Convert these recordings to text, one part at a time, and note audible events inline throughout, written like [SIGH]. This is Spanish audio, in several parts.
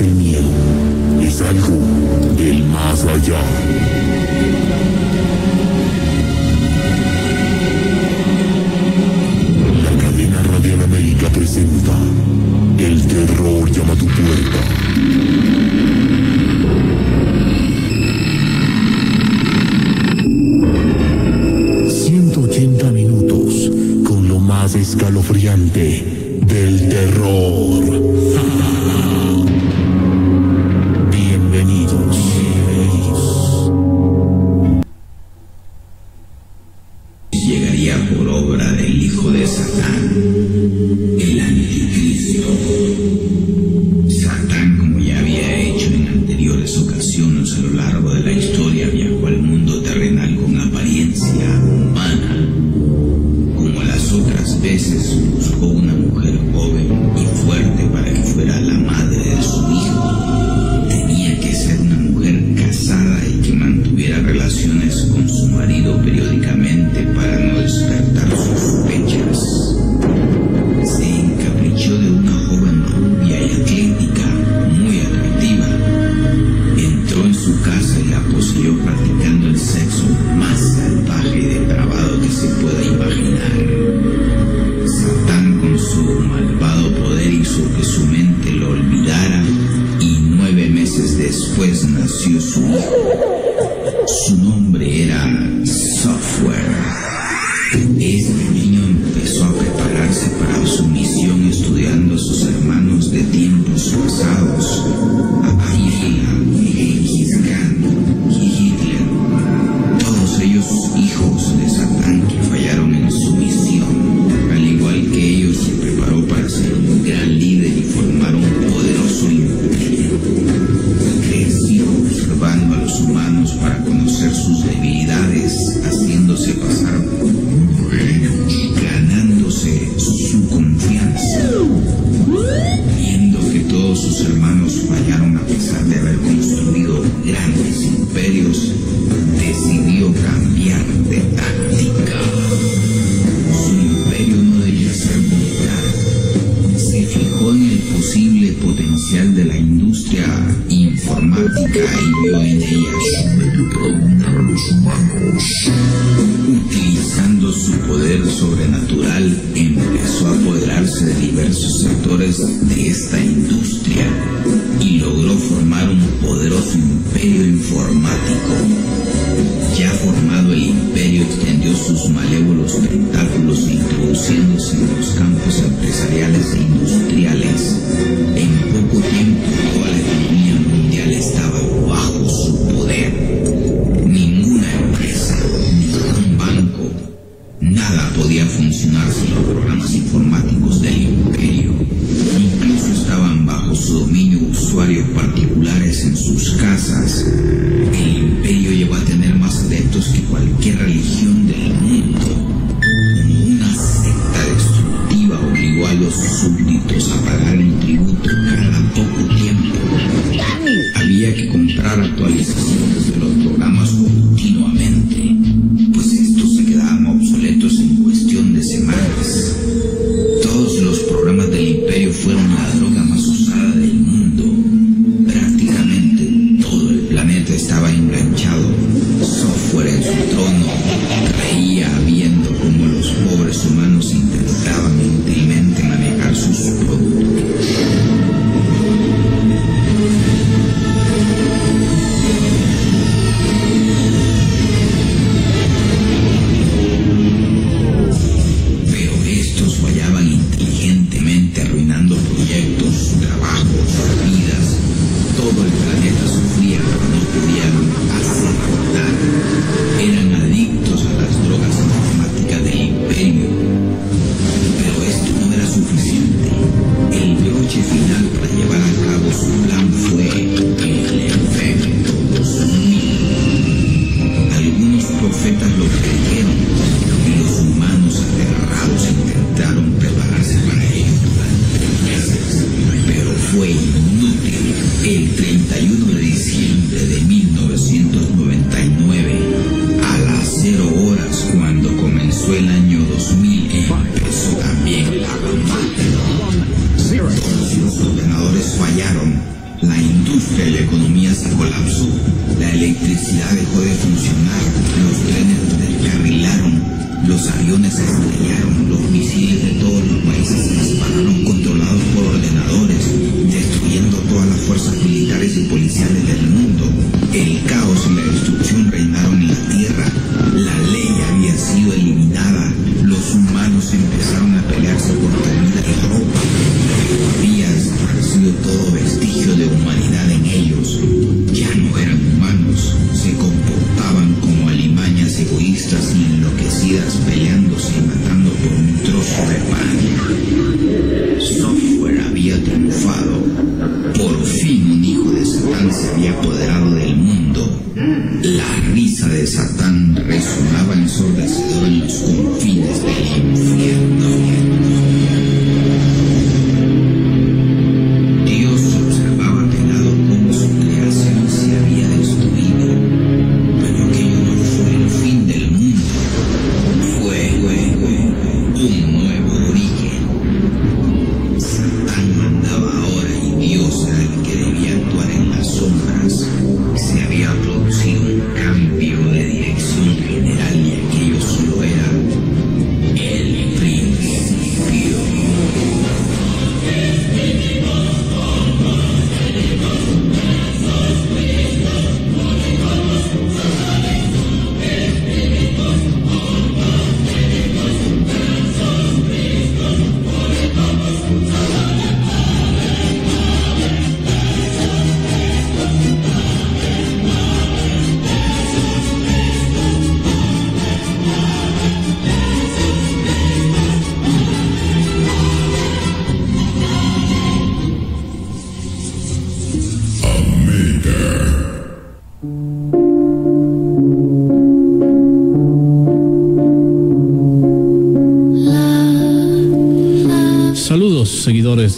el miedo. Es algo del más allá.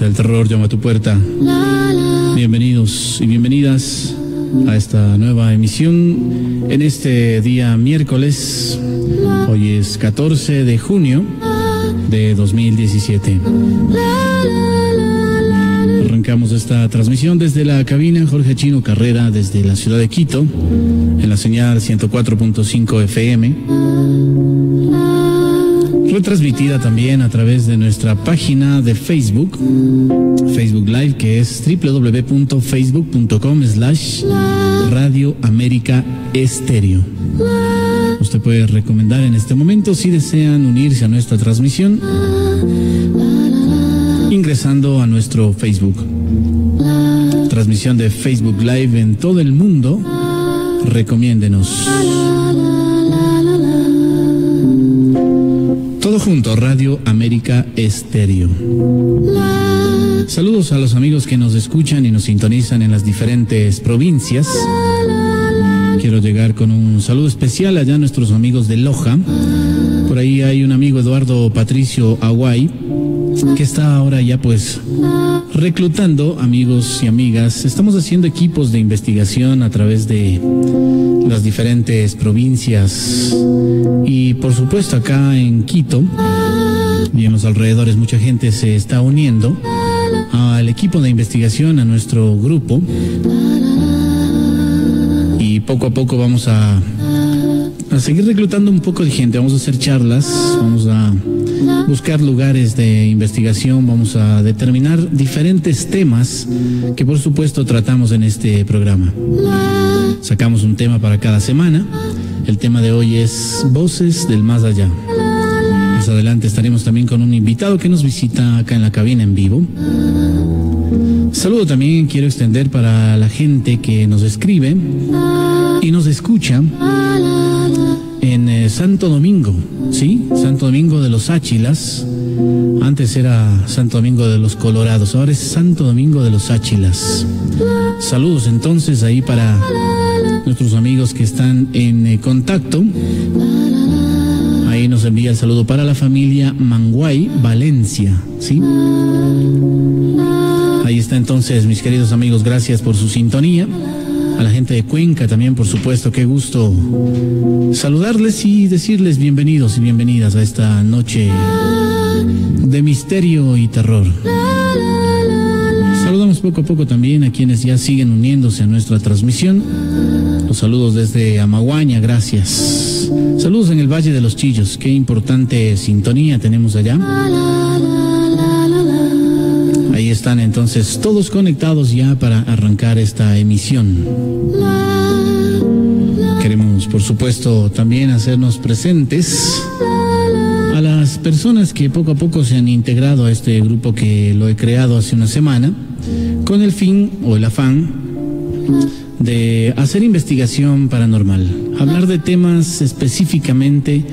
Del terror llama a tu puerta. Bienvenidos y bienvenidas a esta nueva emisión en este día miércoles. Hoy es 14 de junio de 2017. Arrancamos esta transmisión desde la cabina Jorge Chino Carrera desde la ciudad de Quito en la señal 104.5 FM retransmitida también a través de nuestra página de Facebook, Facebook Live, que es www.facebook.com slash Radio América Estéreo. Usted puede recomendar en este momento si desean unirse a nuestra transmisión ingresando a nuestro Facebook. Transmisión de Facebook Live en todo el mundo. Recomiéndenos. Todo junto, Radio América Estéreo. Saludos a los amigos que nos escuchan y nos sintonizan en las diferentes provincias. Quiero llegar con un saludo especial allá a nuestros amigos de Loja. Por ahí hay un amigo Eduardo Patricio Aguay que está ahora ya pues reclutando amigos y amigas. Estamos haciendo equipos de investigación a través de las diferentes provincias y por supuesto acá en Quito. Y en los alrededores mucha gente se está uniendo al equipo de investigación, a nuestro grupo. Y poco a poco vamos a, a seguir reclutando un poco de gente, vamos a hacer charlas, vamos a buscar lugares de investigación, vamos a determinar diferentes temas que por supuesto tratamos en este programa. Sacamos un tema para cada semana. El tema de hoy es Voces del Más Allá. Más adelante estaremos también con un invitado que nos visita acá en la cabina en vivo. Saludo también quiero extender para la gente que nos escribe y nos escucha eh, Santo Domingo, ¿sí? Santo Domingo de los Áchilas. Antes era Santo Domingo de los Colorados, ahora es Santo Domingo de los Áchilas. Saludos entonces ahí para nuestros amigos que están en eh, contacto. Ahí nos envía el saludo para la familia Manguay, Valencia, ¿sí? Ahí está entonces, mis queridos amigos, gracias por su sintonía. A la gente de Cuenca también, por supuesto, qué gusto saludarles y decirles bienvenidos y bienvenidas a esta noche de misterio y terror. Saludamos poco a poco también a quienes ya siguen uniéndose a nuestra transmisión. Los saludos desde Amaguaña, gracias. Saludos en el Valle de los Chillos, qué importante sintonía tenemos allá. Ahí están entonces todos conectados ya para arrancar esta emisión. Queremos, por supuesto, también hacernos presentes a las personas que poco a poco se han integrado a este grupo que lo he creado hace una semana, con el fin o el afán de hacer investigación paranormal, hablar de temas específicamente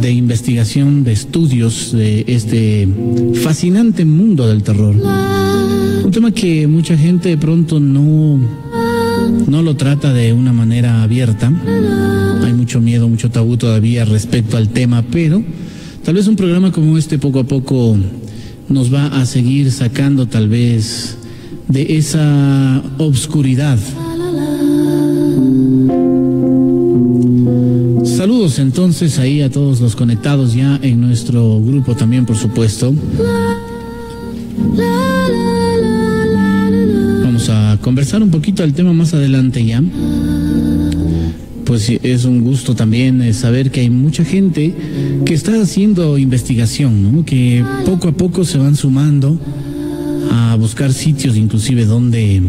de investigación, de estudios de este fascinante mundo del terror. Un tema que mucha gente de pronto no, no lo trata de una manera abierta. Hay mucho miedo, mucho tabú todavía respecto al tema, pero Tal vez un programa como este poco a poco nos va a seguir sacando tal vez de esa obscuridad. Entonces ahí a todos los conectados ya en nuestro grupo también, por supuesto. Vamos a conversar un poquito al tema más adelante ya pues es un gusto también eh, saber que hay mucha gente que está haciendo investigación, que poco a poco se van sumando a buscar sitios inclusive donde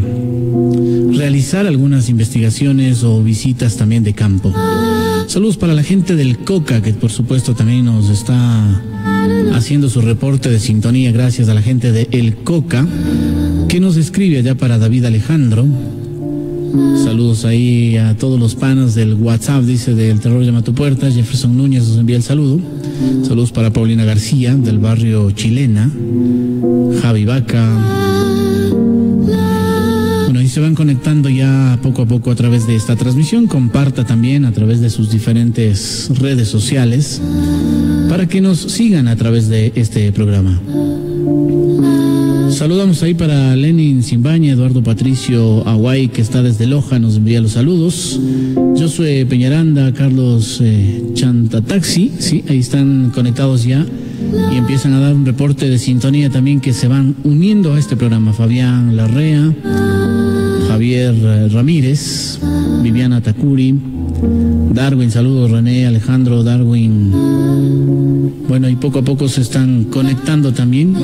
realizar algunas investigaciones o visitas también de campo. Saludos para la gente del Coca, que por supuesto también nos está haciendo su reporte de sintonía. Gracias a la gente de El Coca, que nos escribe allá para David Alejandro. Saludos ahí a todos los panas del WhatsApp, dice del Terror llama a tu puerta. Jefferson Núñez nos envía el saludo. Saludos para Paulina García del barrio Chilena. Javi Vaca. Se van conectando ya poco a poco a través de esta transmisión. Comparta también a través de sus diferentes redes sociales para que nos sigan a través de este programa. Saludamos ahí para Lenin Simbaña, Eduardo Patricio Aguay, que está desde Loja, nos envía los saludos. Josué Peñaranda, Carlos eh, Chantataxi, sí, ahí están conectados ya y empiezan a dar un reporte de sintonía también que se van uniendo a este programa. Fabián Larrea, Javier eh, Ramírez, Viviana Takuri, Darwin, saludos René, Alejandro, Darwin. Bueno, y poco a poco se están conectando también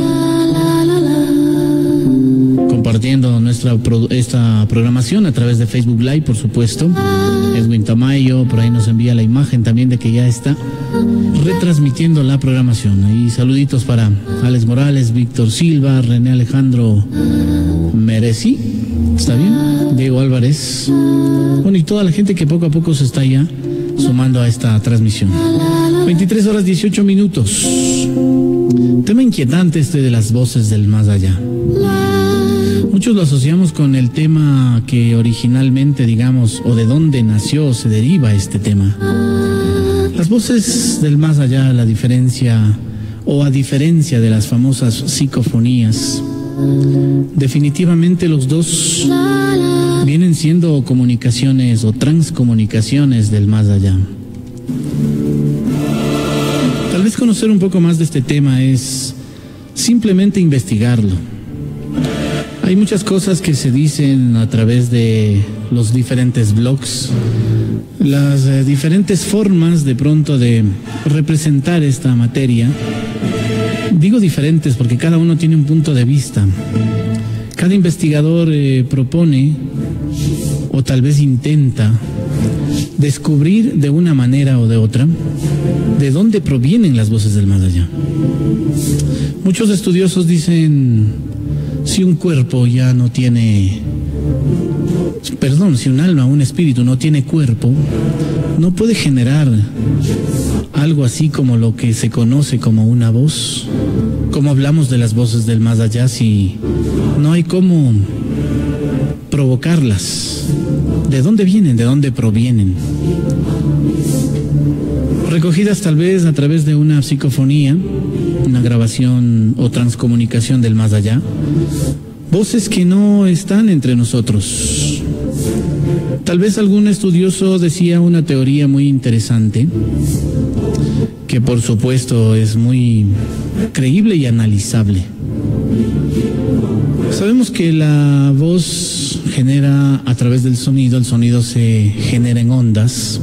compartiendo nuestra esta programación a través de Facebook Live, por supuesto. Edwin Tamayo, por ahí nos envía la imagen también de que ya está retransmitiendo la programación. Ahí saluditos para Alex Morales, Víctor Silva, René Alejandro Mereci, ¿está bien? Diego Álvarez. Bueno, y toda la gente que poco a poco se está ya sumando a esta transmisión. 23 horas 18 minutos. Tema inquietante este de las voces del más allá. Muchos lo asociamos con el tema que originalmente, digamos, o de dónde nació, se deriva este tema. Las voces del más allá, la diferencia, o a diferencia de las famosas psicofonías, definitivamente los dos vienen siendo comunicaciones o transcomunicaciones del más allá. Tal vez conocer un poco más de este tema es simplemente investigarlo hay muchas cosas que se dicen a través de los diferentes blogs, las eh, diferentes formas de pronto de representar esta materia. Digo diferentes porque cada uno tiene un punto de vista. Cada investigador eh, propone o tal vez intenta descubrir de una manera o de otra de dónde provienen las voces del más allá. Muchos estudiosos dicen si un cuerpo ya no tiene, perdón, si un alma, un espíritu no tiene cuerpo, no puede generar algo así como lo que se conoce como una voz. ¿Cómo hablamos de las voces del más allá si no hay cómo provocarlas? ¿De dónde vienen? ¿De dónde provienen? Recogidas tal vez a través de una psicofonía, una grabación o transcomunicación del más allá, voces que no están entre nosotros. Tal vez algún estudioso decía una teoría muy interesante, que por supuesto es muy creíble y analizable. Sabemos que la voz genera a través del sonido, el sonido se genera en ondas.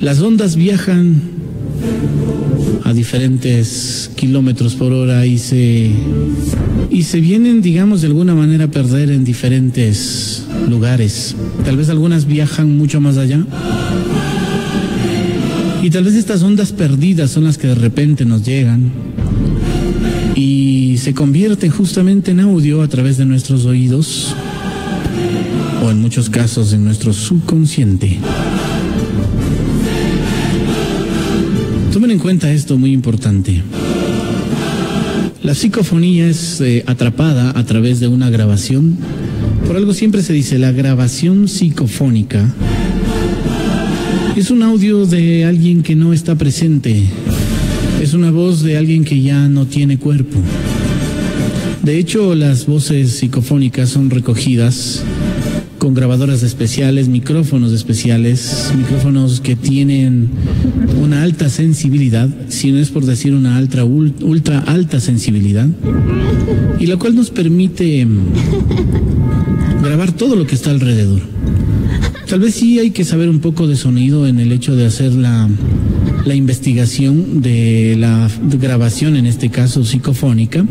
Las ondas viajan a diferentes kilómetros por hora y se y se vienen, digamos, de alguna manera a perder en diferentes lugares. Tal vez algunas viajan mucho más allá. Y tal vez estas ondas perdidas son las que de repente nos llegan y se convierten justamente en audio a través de nuestros oídos o en muchos casos en nuestro subconsciente. Tomen en cuenta esto muy importante. La psicofonía es eh, atrapada a través de una grabación. Por algo siempre se dice la grabación psicofónica. Es un audio de alguien que no está presente. Es una voz de alguien que ya no tiene cuerpo. De hecho, las voces psicofónicas son recogidas con grabadoras especiales, micrófonos especiales, micrófonos que tienen una alta sensibilidad, si no es por decir una ultra, ultra alta sensibilidad, y la cual nos permite mm, grabar todo lo que está alrededor. Tal vez sí hay que saber un poco de sonido en el hecho de hacer la, la investigación de la grabación, en este caso psicofónica,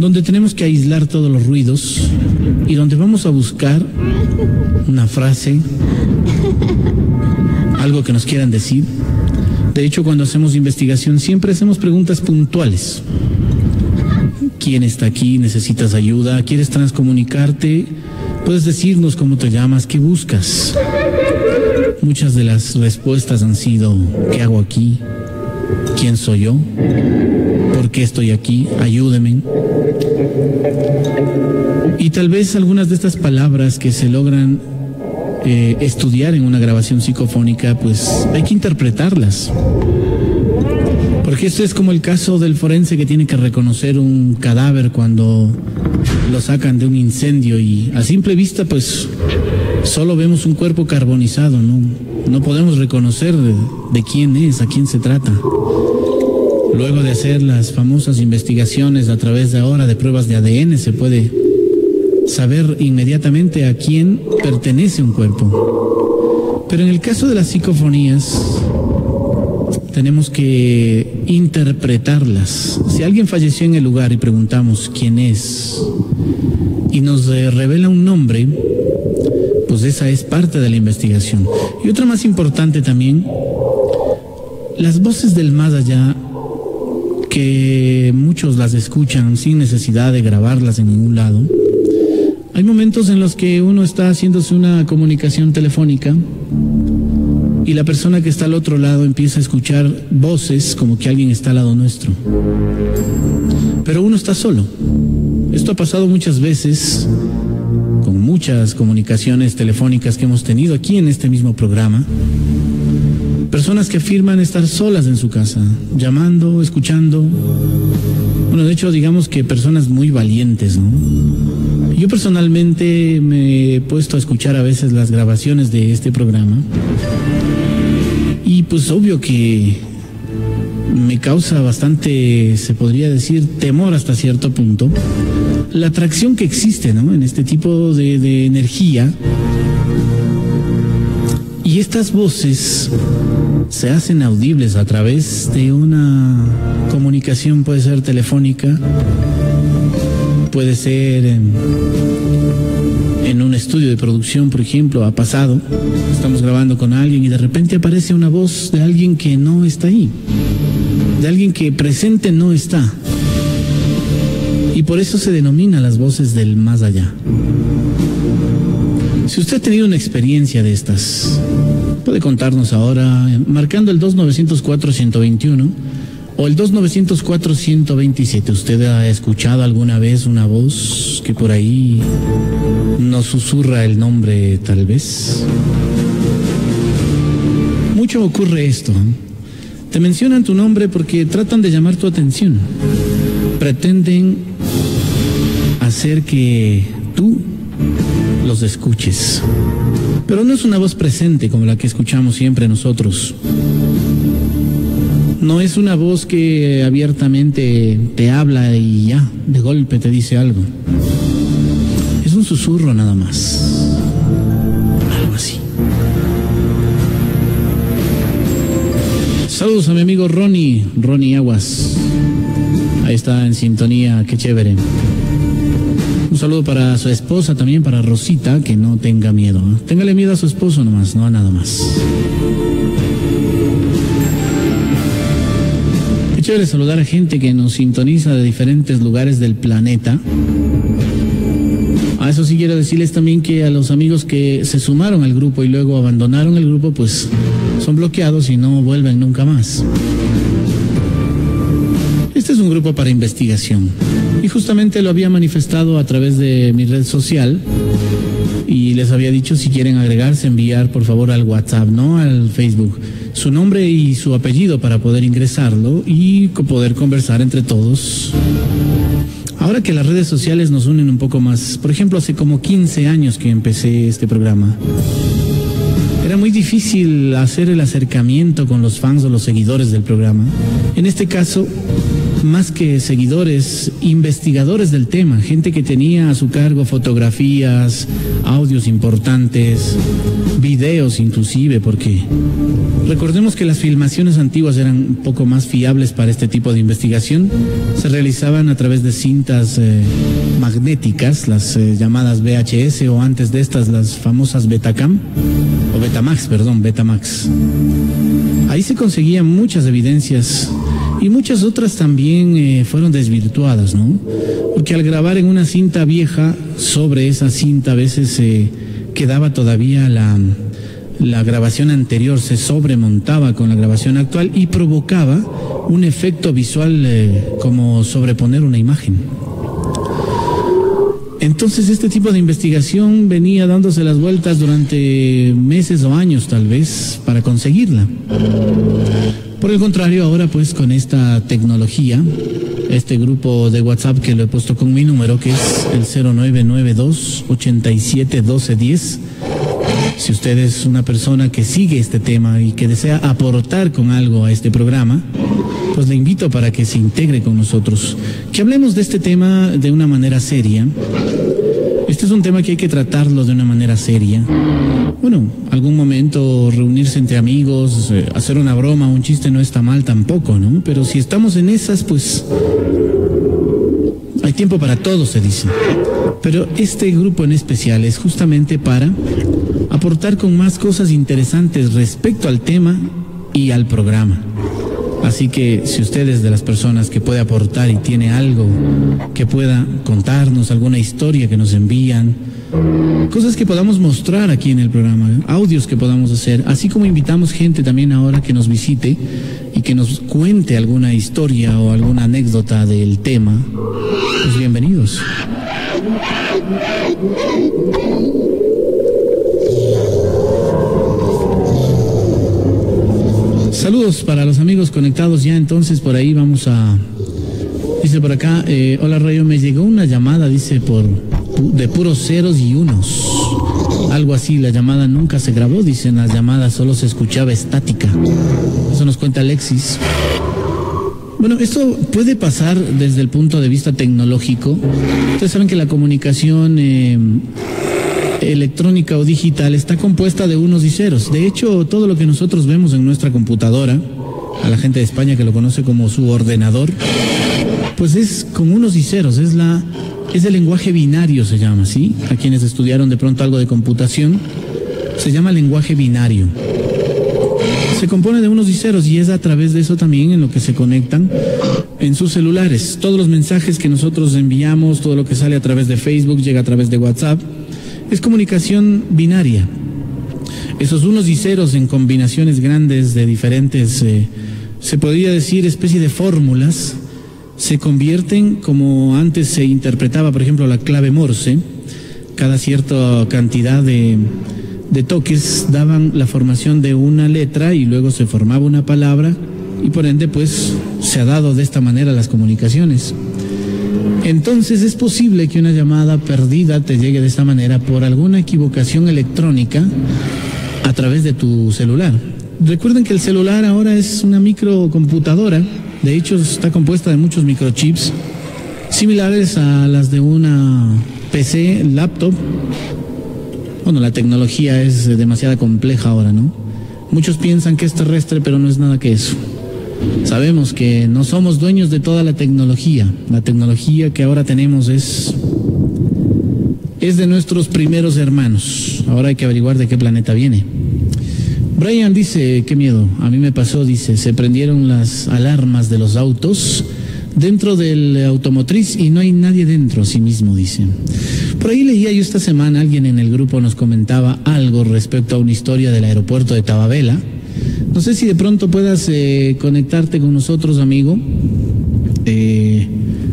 donde tenemos que aislar todos los ruidos y donde vamos a buscar una frase, algo que nos quieran decir. De hecho, cuando hacemos investigación siempre hacemos preguntas puntuales. ¿Quién está aquí? ¿Necesitas ayuda? ¿Quieres transcomunicarte? Puedes decirnos cómo te llamas, qué buscas. Muchas de las respuestas han sido, ¿qué hago aquí? ¿Quién soy yo? ¿Por qué estoy aquí? Ayúdeme. Y tal vez algunas de estas palabras que se logran eh, estudiar en una grabación psicofónica, pues hay que interpretarlas. Porque esto es como el caso del forense que tiene que reconocer un cadáver cuando lo sacan de un incendio y a simple vista pues solo vemos un cuerpo carbonizado, no, no podemos reconocer de, de quién es, a quién se trata. Luego de hacer las famosas investigaciones a través de ahora de pruebas de ADN se puede saber inmediatamente a quién pertenece un cuerpo. Pero en el caso de las psicofonías, tenemos que interpretarlas. Si alguien falleció en el lugar y preguntamos quién es y nos revela un nombre, pues esa es parte de la investigación. Y otra más importante también, las voces del más allá, que muchos las escuchan sin necesidad de grabarlas en ningún lado. Hay momentos en los que uno está haciéndose una comunicación telefónica y la persona que está al otro lado empieza a escuchar voces como que alguien está al lado nuestro. Pero uno está solo. Esto ha pasado muchas veces con muchas comunicaciones telefónicas que hemos tenido aquí en este mismo programa. Personas que afirman estar solas en su casa, llamando, escuchando. Bueno, de hecho, digamos que personas muy valientes, ¿no? Yo personalmente me he puesto a escuchar a veces las grabaciones de este programa y pues obvio que me causa bastante, se podría decir, temor hasta cierto punto, la atracción que existe ¿no? en este tipo de, de energía. Y estas voces se hacen audibles a través de una comunicación, puede ser telefónica, puede ser en, un estudio de producción, por ejemplo, ha pasado, estamos grabando con alguien y de repente aparece una voz de alguien que no está ahí, de alguien que presente no está. Y por eso se denomina las voces del más allá. Si usted ha tenido una experiencia de estas, contarnos ahora marcando el 2904 121 o el 2904-127. ¿Usted ha escuchado alguna vez una voz que por ahí nos susurra el nombre tal vez? Mucho ocurre esto. Te mencionan tu nombre porque tratan de llamar tu atención. Pretenden hacer que tú los escuches. Pero no es una voz presente como la que escuchamos siempre nosotros. No es una voz que abiertamente te habla y ya, de golpe te dice algo. Es un susurro nada más. Algo así. Saludos a mi amigo Ronnie, Ronnie Aguas. Ahí está en sintonía, qué chévere. Un saludo para su esposa también, para Rosita, que no tenga miedo. Téngale miedo a su esposo nomás, no a nada más. Qué chévere saludar a gente que nos sintoniza de diferentes lugares del planeta. A eso sí quiero decirles también que a los amigos que se sumaron al grupo y luego abandonaron el grupo, pues son bloqueados y no vuelven nunca más. Este es un grupo para investigación y justamente lo había manifestado a través de mi red social y les había dicho si quieren agregarse, enviar por favor al WhatsApp, no al Facebook, su nombre y su apellido para poder ingresarlo y poder conversar entre todos. Ahora que las redes sociales nos unen un poco más, por ejemplo, hace como 15 años que empecé este programa, era muy difícil hacer el acercamiento con los fans o los seguidores del programa. En este caso, más que seguidores, investigadores del tema, gente que tenía a su cargo fotografías, audios importantes, videos inclusive, porque recordemos que las filmaciones antiguas eran un poco más fiables para este tipo de investigación. Se realizaban a través de cintas eh, magnéticas, las eh, llamadas VHS o antes de estas las famosas Betacam, o Betamax, perdón, Betamax. Ahí se conseguían muchas evidencias y muchas otras también eh, fueron desvirtuadas, ¿no? Porque al grabar en una cinta vieja, sobre esa cinta a veces se quedaba todavía la, la grabación anterior, se sobremontaba con la grabación actual y provocaba un efecto visual eh, como sobreponer una imagen. Entonces este tipo de investigación venía dándose las vueltas durante meses o años tal vez para conseguirla. Por el contrario, ahora pues con esta tecnología, este grupo de WhatsApp que lo he puesto con mi número, que es el 0992 871210 si usted es una persona que sigue este tema y que desea aportar con algo a este programa, pues le invito para que se integre con nosotros. Que hablemos de este tema de una manera seria este es un tema que hay que tratarlo de una manera seria. Bueno, algún momento reunirse entre amigos, eh, hacer una broma, un chiste no está mal tampoco, ¿no? Pero si estamos en esas, pues hay tiempo para todo, se dice. Pero este grupo en especial es justamente para aportar con más cosas interesantes respecto al tema y al programa. Así que si usted es de las personas que puede aportar y tiene algo que pueda contarnos, alguna historia que nos envían, cosas que podamos mostrar aquí en el programa, audios que podamos hacer, así como invitamos gente también ahora que nos visite y que nos cuente alguna historia o alguna anécdota del tema, pues bienvenidos. Saludos para los amigos conectados ya entonces por ahí vamos a... Dice por acá, eh, hola Rayo, me llegó una llamada, dice, por de puros ceros y unos. Algo así, la llamada nunca se grabó, dicen las llamadas, solo se escuchaba estática. Eso nos cuenta Alexis. Bueno, esto puede pasar desde el punto de vista tecnológico. Ustedes saben que la comunicación eh, electrónica o digital está compuesta de unos y ceros. De hecho, todo lo que nosotros vemos en nuestra computadora, a la gente de España que lo conoce como su ordenador, pues es con unos y ceros, es la es el lenguaje binario se llama, ¿sí? A quienes estudiaron de pronto algo de computación, se llama lenguaje binario. Se compone de unos y ceros y es a través de eso también en lo que se conectan en sus celulares. Todos los mensajes que nosotros enviamos, todo lo que sale a través de Facebook, llega a través de WhatsApp, es comunicación binaria. Esos unos y ceros en combinaciones grandes de diferentes, eh, se podría decir, especie de fórmulas, se convierten como antes se interpretaba, por ejemplo, la clave Morse. Cada cierta cantidad de, de toques daban la formación de una letra y luego se formaba una palabra y por ende pues se ha dado de esta manera las comunicaciones. Entonces es posible que una llamada perdida te llegue de esta manera por alguna equivocación electrónica a través de tu celular. recuerden que el celular ahora es una microcomputadora, de hecho está compuesta de muchos microchips, similares a las de una PC, laptop. Bueno, la tecnología es demasiado compleja ahora, ¿no? Muchos piensan que es terrestre, pero no es nada que eso. Sabemos que no somos dueños de toda la tecnología. La tecnología que ahora tenemos es es de nuestros primeros hermanos. Ahora hay que averiguar de qué planeta viene. Brian dice, qué miedo, a mí me pasó, dice, se prendieron las alarmas de los autos dentro del automotriz y no hay nadie dentro, sí mismo, dice. Por ahí leía yo esta semana, alguien en el grupo nos comentaba algo respecto a una historia del aeropuerto de Tababela. No sé si de pronto puedas eh, conectarte con nosotros, amigo. Eh,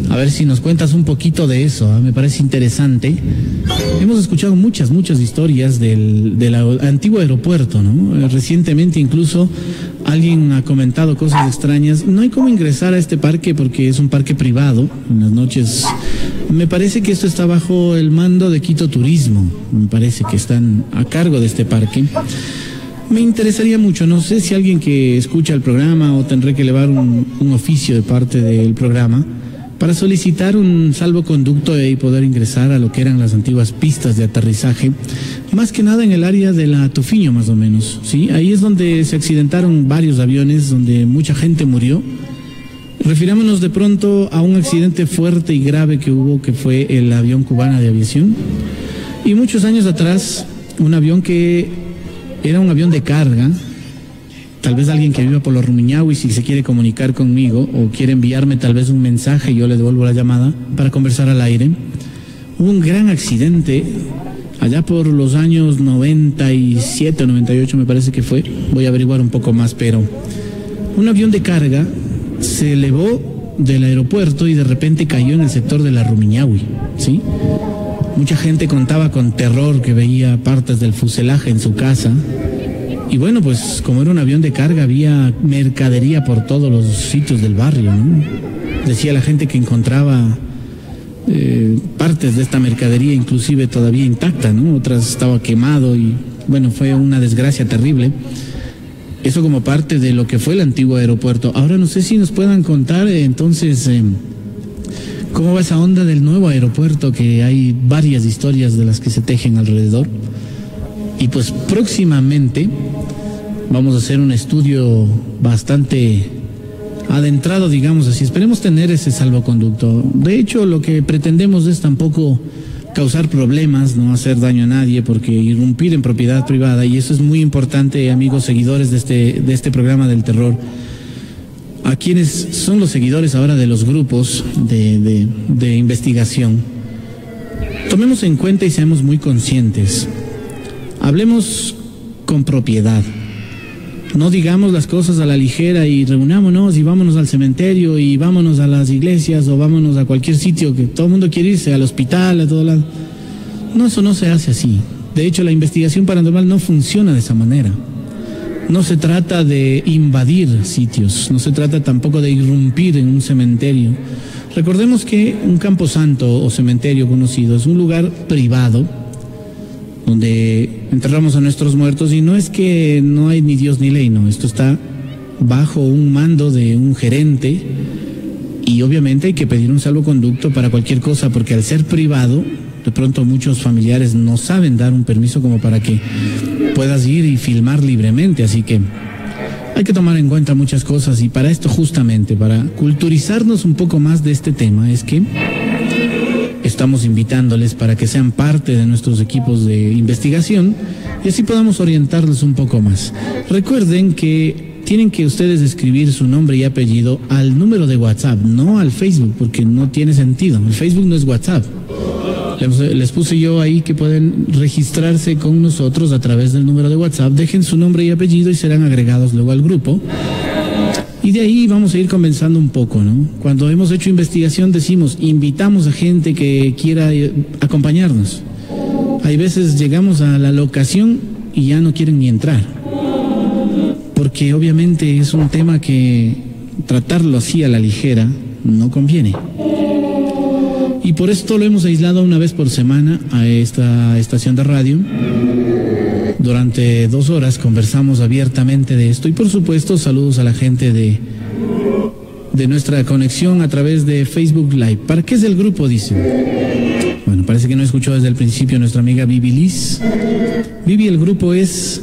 a ver si nos cuentas un poquito de eso, ¿ah? me parece interesante. Hemos escuchado muchas, muchas historias del, del antiguo aeropuerto, ¿no? Eh, recientemente incluso alguien ha comentado cosas extrañas. No hay cómo ingresar a este parque porque es un parque privado. En las noches me parece que esto está bajo el mando de Quito Turismo. Me parece que están a cargo de este parque. Me interesaría mucho, no sé si alguien que escucha el programa o tendré que elevar un, un oficio de parte del programa para solicitar un salvoconducto y poder ingresar a lo que eran las antiguas pistas de aterrizaje, más que nada en el área de la Tufiño más o menos, ¿sí? Ahí es donde se accidentaron varios aviones, donde mucha gente murió. Refirámonos de pronto a un accidente fuerte y grave que hubo, que fue el avión cubana de aviación. Y muchos años atrás, un avión que era un avión de carga, tal vez alguien que viva por los y si se quiere comunicar conmigo o quiere enviarme tal vez un mensaje, yo le devuelvo la llamada para conversar al aire. Hubo un gran accidente allá por los años 97 o 98 me parece que fue, voy a averiguar un poco más, pero un avión de carga se elevó del aeropuerto y de repente cayó en el sector de la Rumiñahui, ¿sí? Mucha gente contaba con terror que veía partes del fuselaje en su casa, y bueno, pues como era un avión de carga, había mercadería por todos los sitios del barrio. ¿no? Decía la gente que encontraba eh, partes de esta mercadería inclusive todavía intacta, ¿no? Otras estaba quemado y bueno, fue una desgracia terrible. Eso como parte de lo que fue el antiguo aeropuerto. Ahora no sé si nos puedan contar eh, entonces eh, cómo va esa onda del nuevo aeropuerto, que hay varias historias de las que se tejen alrededor. Y pues próximamente vamos a hacer un estudio bastante adentrado, digamos así. Esperemos tener ese salvoconducto. De hecho, lo que pretendemos es tampoco causar problemas, no hacer daño a nadie, porque irrumpir en propiedad privada, y eso es muy importante, amigos seguidores de este, de este programa del terror, a quienes son los seguidores ahora de los grupos de, de, de investigación, tomemos en cuenta y seamos muy conscientes Hablemos con propiedad. No digamos las cosas a la ligera y reunámonos y vámonos al cementerio y vámonos a las iglesias o vámonos a cualquier sitio que todo el mundo quiere irse, al hospital, a todo lado. No, eso no se hace así. De hecho, la investigación paranormal no funciona de esa manera. No se trata de invadir sitios, no se trata tampoco de irrumpir en un cementerio. Recordemos que un campo santo o cementerio conocido es un lugar privado donde enterramos a nuestros muertos y no es que no hay ni Dios ni ley, no, esto está bajo un mando de un gerente y obviamente hay que pedir un salvoconducto para cualquier cosa porque al ser privado de pronto muchos familiares no saben dar un permiso como para que puedas ir y filmar libremente, así que hay que tomar en cuenta muchas cosas y para esto justamente, para culturizarnos un poco más de este tema, es que estamos invitándoles para que sean parte de nuestros equipos de investigación y así podamos orientarles un poco más. Recuerden que tienen que ustedes escribir su nombre y apellido al número de WhatsApp, no al Facebook, porque no tiene sentido. El Facebook no es WhatsApp. Les, puse yo ahí que pueden registrarse con nosotros a través del número de WhatsApp. Dejen su nombre y apellido y serán agregados luego al grupo. Y de ahí vamos a ir comenzando un poco, ¿no? Cuando hemos hecho investigación decimos, invitamos a gente que quiera eh, acompañarnos. Hay veces llegamos a la locación y ya no quieren ni entrar. Porque obviamente es un tema que tratarlo así a la ligera no conviene. Y por esto lo hemos aislado una vez por semana a esta estación de radio Durante dos horas conversamos abiertamente de esto y por supuesto saludos a la gente de, de nuestra conexión a través de Facebook Live. ¿Para qué es el grupo? Dice. Bueno, parece que no escuchó desde el principio nuestra amiga Vivi Liz. Vivi, el grupo es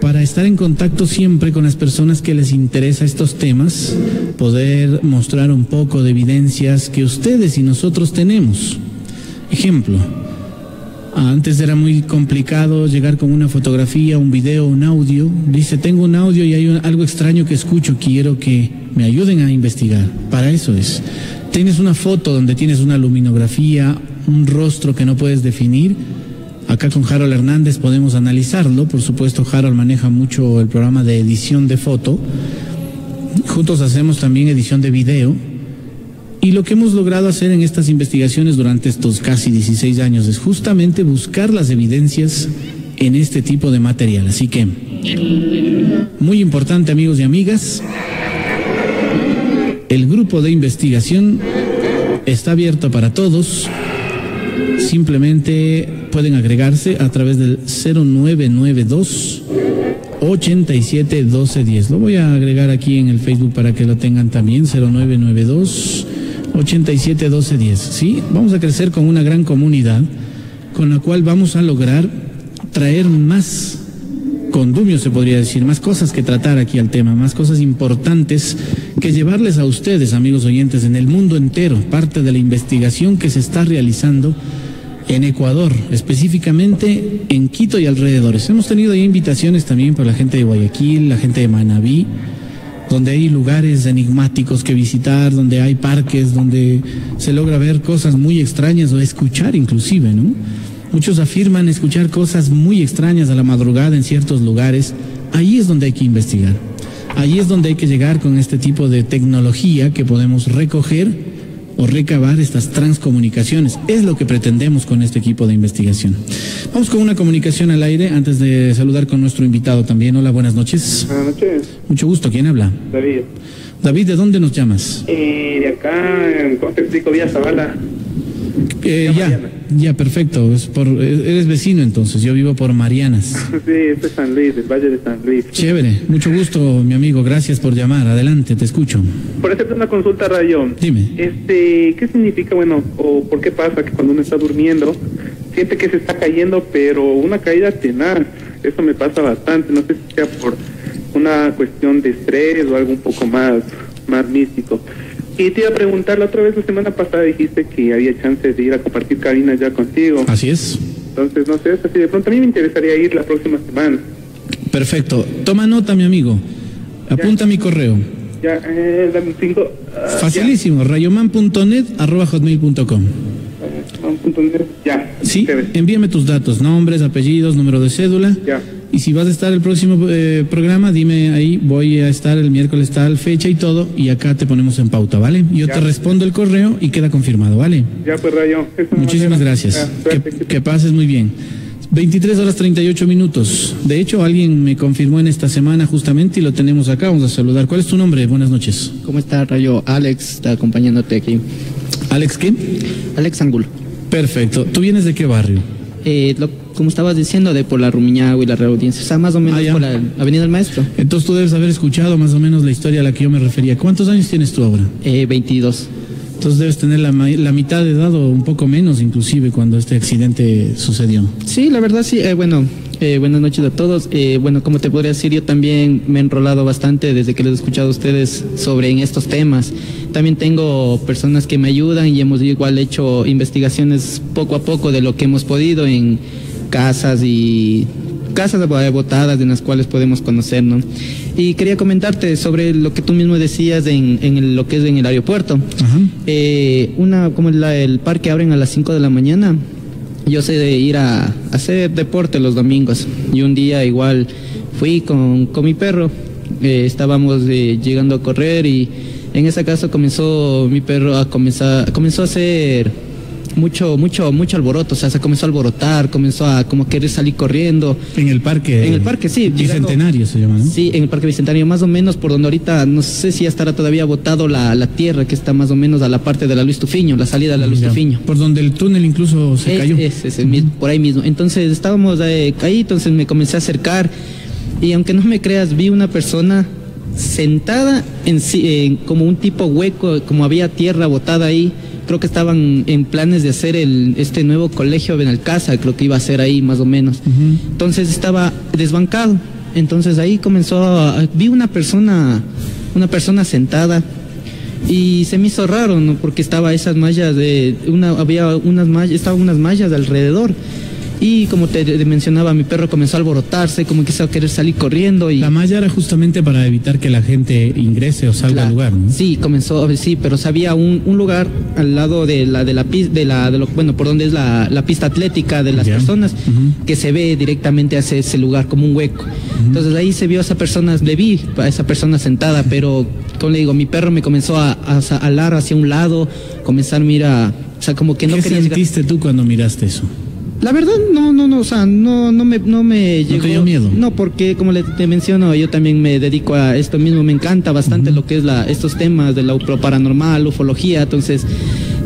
para estar en contacto siempre con las personas que les interesa estos temas, poder mostrar un poco de evidencias que ustedes y nosotros tenemos. Ejemplo, antes era muy complicado llegar con una fotografía, un video, un audio. Dice, tengo un audio y hay algo extraño que escucho, quiero que me ayuden a investigar. Para eso es. Tienes una foto donde tienes una luminografía, un rostro que no puedes definir Acá con Harold Hernández podemos analizarlo. Por supuesto, Harold maneja mucho el programa de edición de foto. Juntos hacemos también edición de video. Y lo que hemos logrado hacer en estas investigaciones durante estos casi 16 años es justamente buscar las evidencias en este tipo de material. Así que, muy importante amigos y amigas, el grupo de investigación está abierto para todos. Simplemente pueden agregarse a través del 0992 87 12 10. Lo voy a agregar aquí en el Facebook para que lo tengan también. 0992 87 12 10. Sí, vamos a crecer con una gran comunidad con la cual vamos a lograr traer más condumio, se podría decir, más cosas que tratar aquí al tema, más cosas importantes que llevarles a ustedes, amigos oyentes, en el mundo entero, parte de la investigación que se está realizando en Ecuador, específicamente en Quito y alrededores. Hemos tenido invitaciones también por la gente de Guayaquil, la gente de Manabí, donde hay lugares enigmáticos que visitar, donde hay parques, donde se logra ver cosas muy extrañas o escuchar inclusive, ¿no? Muchos afirman escuchar cosas muy extrañas a la madrugada en ciertos lugares. Ahí es donde hay que investigar. Ahí es donde hay que llegar con este tipo de tecnología que podemos recoger o recabar estas transcomunicaciones. Es lo que pretendemos con este equipo de investigación. Vamos con una comunicación al aire antes de saludar con nuestro invitado también. Hola, buenas noches. Buenas noches. Mucho gusto. ¿Quién habla? David. David, ¿de dónde nos llamas? Eh, de acá, en Zavala. Eh, ya, ya, perfecto. Es por, eres vecino entonces. Yo vivo por Marianas. [LAUGHS] sí, esto es San Luis, el Valle de San Luis. Chévere. Mucho gusto, mi amigo. Gracias por llamar. Adelante, te escucho. Por hacerte una consulta, Rayo. Dime. Este, ¿qué significa, bueno, o por qué pasa que cuando uno está durmiendo siente que se está cayendo, pero una caída tenaz? Eso me pasa bastante. No sé si sea por una cuestión de estrés o algo un poco más, más místico. Y te iba a preguntar, la otra vez, la semana pasada dijiste que había chance de ir a compartir cabina ya contigo. Así es. Entonces, no sé, si de pronto a mí me interesaría ir la próxima semana. Perfecto. Toma nota, mi amigo. Apunta mi correo. Ya, eh, dame cinco. Uh, Facilísimo, rayoman.net arroba hotmail.com. Ya. Sí, envíame tus datos, nombres, apellidos, número de cédula. Ya. Y si vas a estar el próximo eh, programa, dime ahí, voy a estar el miércoles tal fecha y todo, y acá te ponemos en pauta, ¿vale? Yo Ya. te respondo el correo y queda confirmado, ¿vale? Ya, pues, Rayo. Muchísimas gracias. Ah, que pases muy bien. 23 horas 38 minutos. De hecho, alguien me confirmó en esta semana justamente y lo tenemos acá. Vamos a saludar. ¿Cuál es tu nombre? Buenas noches. ¿Cómo está, Rayo? Alex está acompañándote aquí. Alex, ¿qué? Alex Angulo. Perfecto. ¿Tú vienes de qué barrio? Eh, lo- como estabas diciendo, de por la Rumiñahui y la Real Audiencia. O sea, más o menos Ah, por la Avenida del Maestro. Entonces tú debes haber escuchado más o menos la historia a la que yo me refería. ¿Cuántos años tienes tú ahora? Eh, 22. Entonces debes tener la, la mitad de edad o un poco menos inclusive cuando este accidente sucedió. Sí, la verdad sí. Eh, bueno, eh, buenas noches a todos. Eh, bueno, como te podría decir, yo también me he enrolado bastante desde que les he escuchado a ustedes sobre en estos temas. También tengo personas que me ayudan y hemos igual hecho investigaciones poco a poco de lo que hemos podido en casas y casas botadas en las cuales podemos conocer, ¿no? Y quería comentarte sobre lo que tú mismo decías en, en el- lo que es en el aeropuerto. Eh, una, como la- el parque abren a las 5 de la mañana. Yo sé de ir a, hacer deporte los domingos. Y un día igual fui con, con mi perro. Eh, estábamos eh, llegando a correr y en ese caso comenzó mi perro a comenzar, comenzó a hacer mucho, mucho, mucho alboroto, o sea, se comenzó a alborotar, comenzó a como querer salir corriendo. En el parque. En el parque, sí. llegando- Bicentenario se llama, ¿no? Sí, en el Parque Bicentenario, más o menos por donde ahorita, no sé si ya estará todavía botado la, la tierra, que está más o menos a la parte de la Luis Tufiño, la salida de la Luis Ya. Tufiño. Por donde el túnel incluso se Es- cayó. es- es el mismo, por ahí mismo. Entonces estábamos eh, ahí, entonces me comencé a acercar y aunque no me creas, vi una persona sentada en, sí- en como un tipo hueco, como había tierra botada ahí. Creo que estaban en planes de hacer el, este nuevo colegio Benalcázar, creo que iba a ser ahí más o menos. Entonces estaba desbancado. Entonces ahí comenzó, a- vi una persona, una persona sentada y se me hizo raro, ¿no? Porque estaba esas mallas de una había unas mallas, estaban unas mallas alrededor. Y como te te mencionaba, mi perro comenzó a alborotarse, como quiso querer salir corriendo y La malla era justamente para evitar que la gente ingrese o salga al lugar, ¿no? Sí, comenzó, sí, pero había un, un lugar al lado de la de la pista, de la de lo, bueno, por donde es la, la pista atlética de las personas, que se ve directamente hacia ese lugar como un hueco. Entonces ahí se vio a esa persona, le vi a esa persona sentada, pero como le digo, mi perro me comenzó a, a alar hacia un lado, comenzar mira, o sea, como que no ¿Qué quería llegar- sentiste tú cuando miraste eso? La verdad, no, no, no, o sea, no, no me, no me ¿No te llegó. dio miedo? No, porque como le, te menciono, yo también me dedico a esto mismo, me encanta bastante lo que es la, estos temas de la paranormal, ufología, entonces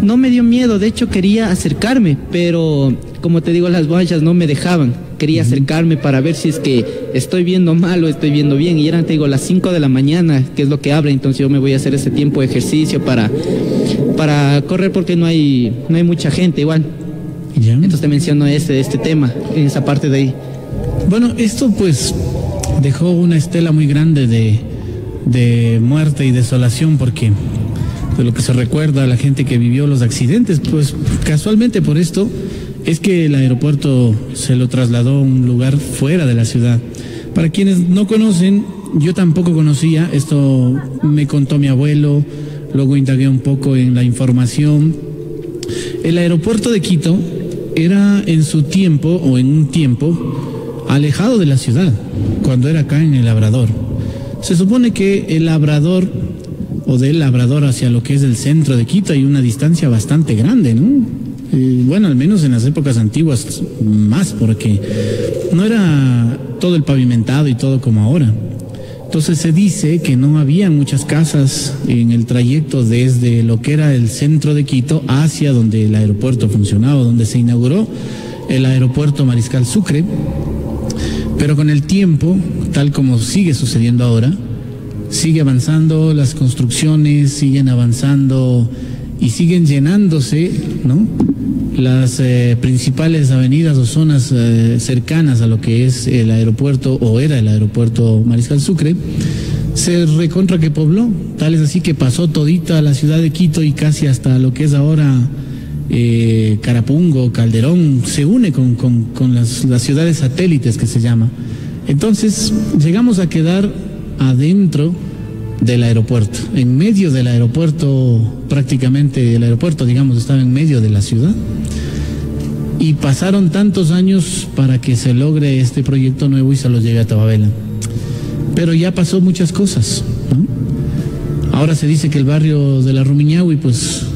no me dio miedo, de hecho quería acercarme, pero como te digo, las vallas no me dejaban. Quería acercarme para ver si es que estoy viendo mal o estoy viendo bien. Y eran, te digo, las 5 de la mañana, que es lo que abre. Entonces yo me voy a hacer ese tiempo de ejercicio para, para correr porque no hay, no hay mucha gente igual. ¿Ya? Entonces te menciono este, este tema, en esa parte de ahí. Bueno, esto pues dejó una estela muy grande de, de muerte y desolación porque de lo que se recuerda a la gente que vivió los accidentes, pues casualmente por esto es que el aeropuerto se lo trasladó a un lugar fuera de la ciudad. Para quienes no conocen, yo tampoco conocía, esto me contó mi abuelo, luego indagué un poco en la información. El aeropuerto de Quito era en su tiempo o en un tiempo alejado de la ciudad, cuando era acá en el Labrador. Se supone que el Labrador o del Labrador hacia lo que es el centro de Quito hay una distancia bastante grande, ¿no? Bueno, al menos en las épocas antiguas más, porque no era todo el pavimentado y todo como ahora. Entonces se dice que no había muchas casas en el trayecto desde lo que era el centro de Quito hacia donde el aeropuerto funcionaba, donde se inauguró el aeropuerto Mariscal Sucre. Pero con el tiempo, tal como sigue sucediendo ahora, sigue avanzando las construcciones, siguen avanzando y siguen llenándose, ¿no? Las eh, principales avenidas o zonas eh, cercanas a lo que es el aeropuerto o era el aeropuerto Mariscal Sucre, se recontra que pobló, tal es así que pasó todita la ciudad de Quito y casi hasta lo que es ahora eh, Carapungo, Calderón, se une con, con- las ciudades satélites que se llama. Entonces llegamos a quedar adentro del aeropuerto, en medio del aeropuerto, prácticamente el aeropuerto, digamos, estaba en medio de la ciudad. Y pasaron tantos años para que se logre este proyecto nuevo y se lo lleve a Tababela. Pero ya pasó muchas cosas. Ahora se dice que el barrio de la Rumiñahui, pues,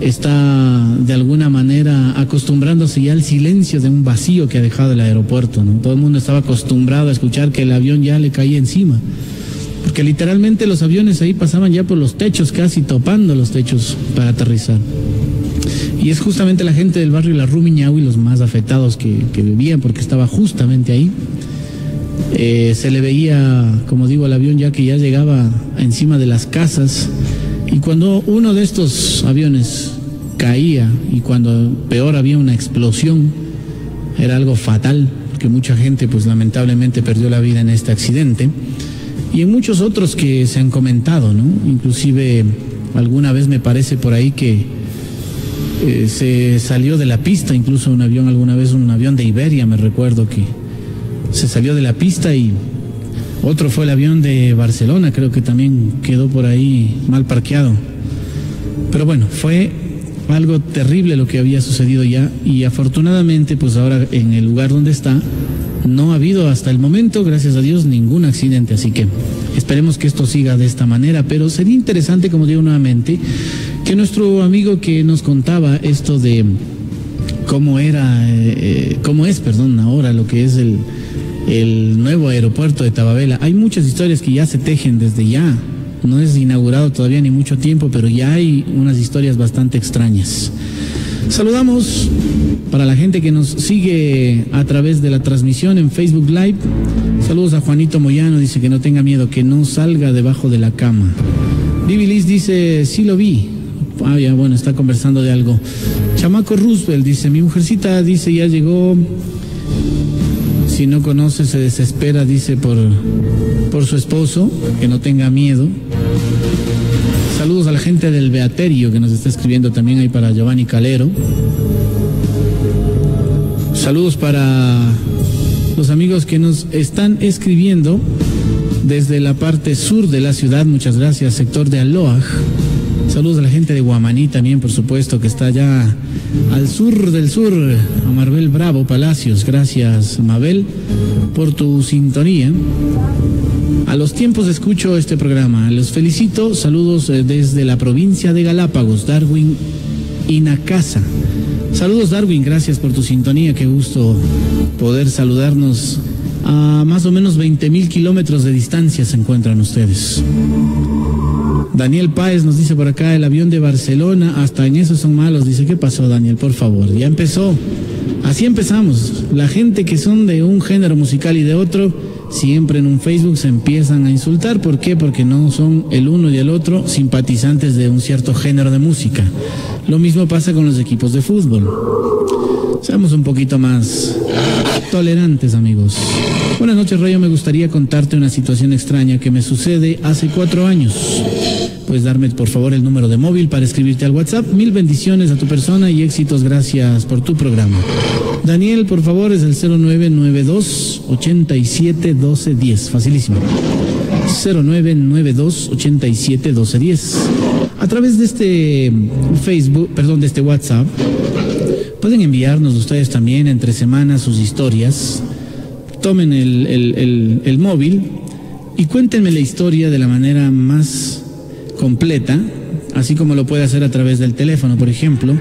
está de alguna manera acostumbrándose ya al silencio de un vacío que ha dejado el aeropuerto. Todo el mundo estaba acostumbrado a escuchar que el avión ya le caía encima. Porque literalmente los aviones ahí pasaban ya por los techos, casi topando los techos para aterrizar. Y es justamente la gente del barrio La Rumiñahui los más afectados que, vivían, porque estaba justamente ahí. Eh, se le veía, como digo, el avión ya que ya llegaba encima de las casas. Y cuando uno de estos aviones caía y cuando peor había una explosión, era algo fatal, porque mucha gente pues lamentablemente perdió la vida en este accidente. Y en muchos otros que se han comentado, ¿no? Inclusive alguna vez me parece por ahí que eh, se salió de la pista, incluso un avión, alguna vez un avión de Iberia, me recuerdo que se salió de la pista y otro fue el avión de Barcelona, creo que también quedó por ahí mal parqueado. Pero bueno, fue algo terrible lo que había sucedido ya y afortunadamente pues ahora en el lugar donde está no ha habido hasta el momento, gracias a Dios, ningún accidente, así que esperemos que esto siga de esta manera, pero sería interesante, como digo nuevamente, que nuestro amigo que nos contaba esto de cómo era, eh, eh, cómo es, perdón, ahora lo que es el, el nuevo aeropuerto de Tababela. Hay muchas historias que ya se tejen desde ya. No es inaugurado todavía ni mucho tiempo, pero ya hay unas historias bastante extrañas. Saludamos para la gente que nos sigue a través de la transmisión en Facebook Live. Saludos a Juanito Moyano, dice que no tenga miedo, que no salga debajo de la cama. Vivi Liz dice, sí lo vi. Ah, ya, bueno, está conversando de algo. Chamaco Roosevelt dice, mi mujercita dice, ya llegó. Si no conoce, se desespera, dice, por, por su esposo, que no tenga miedo. Saludos a la gente del Beaterio que nos está escribiendo también ahí para Giovanni Calero. Saludos para los amigos que nos están escribiendo desde la parte sur de la ciudad. Muchas gracias, sector de Aloaj. Saludos a la gente de Guamaní también, por supuesto, que está allá al sur del sur, a Marbel Bravo Palacios. Gracias, Mabel, por tu sintonía. A los tiempos escucho este programa. Los felicito. Saludos eh, desde la provincia de Galápagos, Darwin Inacasa. Saludos Darwin, gracias por tu sintonía. Qué gusto poder saludarnos. A más o menos 20 mil kilómetros de distancia se encuentran ustedes. Daniel Páez nos dice por acá, el avión de Barcelona, hasta en eso son malos. Dice, ¿qué pasó Daniel? Por favor, ya empezó. Así empezamos. La gente que son de un género musical y de otro, siempre en un Facebook se empiezan a insultar. ¿Por qué? Porque no son el uno y el otro simpatizantes de un cierto género de música. Lo mismo pasa con los equipos de fútbol. Seamos un poquito más tolerantes, amigos. Buenas noches, Rayo. Me gustaría contarte una situación extraña que me sucede hace cuatro años. Puedes darme, por favor, el número de móvil para escribirte al WhatsApp. Mil bendiciones a tu persona y éxitos. Gracias por tu programa. Daniel, por favor, es el 0992 87 12 10. Facilísimo. 0992 87 12 10. A través de este Facebook, perdón, de este WhatsApp, pueden enviarnos ustedes también entre semanas sus historias. Tomen el, el, el móvil y cuéntenme la historia de la manera más completa, así como lo puede hacer a través del teléfono, por ejemplo.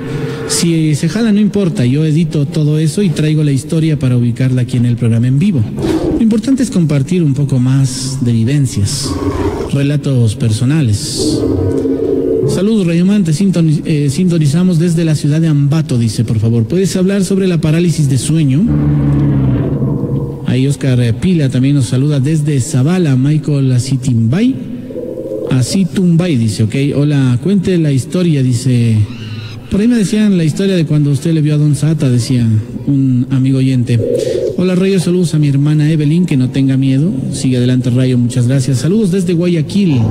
Si se jala, no importa, yo edito todo eso y traigo la historia para ubicarla aquí en el programa en vivo. Lo importante es compartir un poco más de vivencias, relatos personales. Saludos, Rayomante. Sintoniz eh, sintonizamos desde la ciudad de Ambato, dice, por favor. ¿Puedes hablar sobre la parálisis de sueño? Ahí Oscar Pila también nos saluda desde Zavala, Michael Asitimbay. Asitumbay dice, ok. Hola, cuente la historia, dice. Por ahí me decían la historia de cuando usted le vio a Don Sata, decía un amigo oyente. Hola Rayo, saludos a mi hermana Evelyn, que no tenga miedo. Sigue adelante Rayo, muchas gracias. Saludos desde Guayaquil.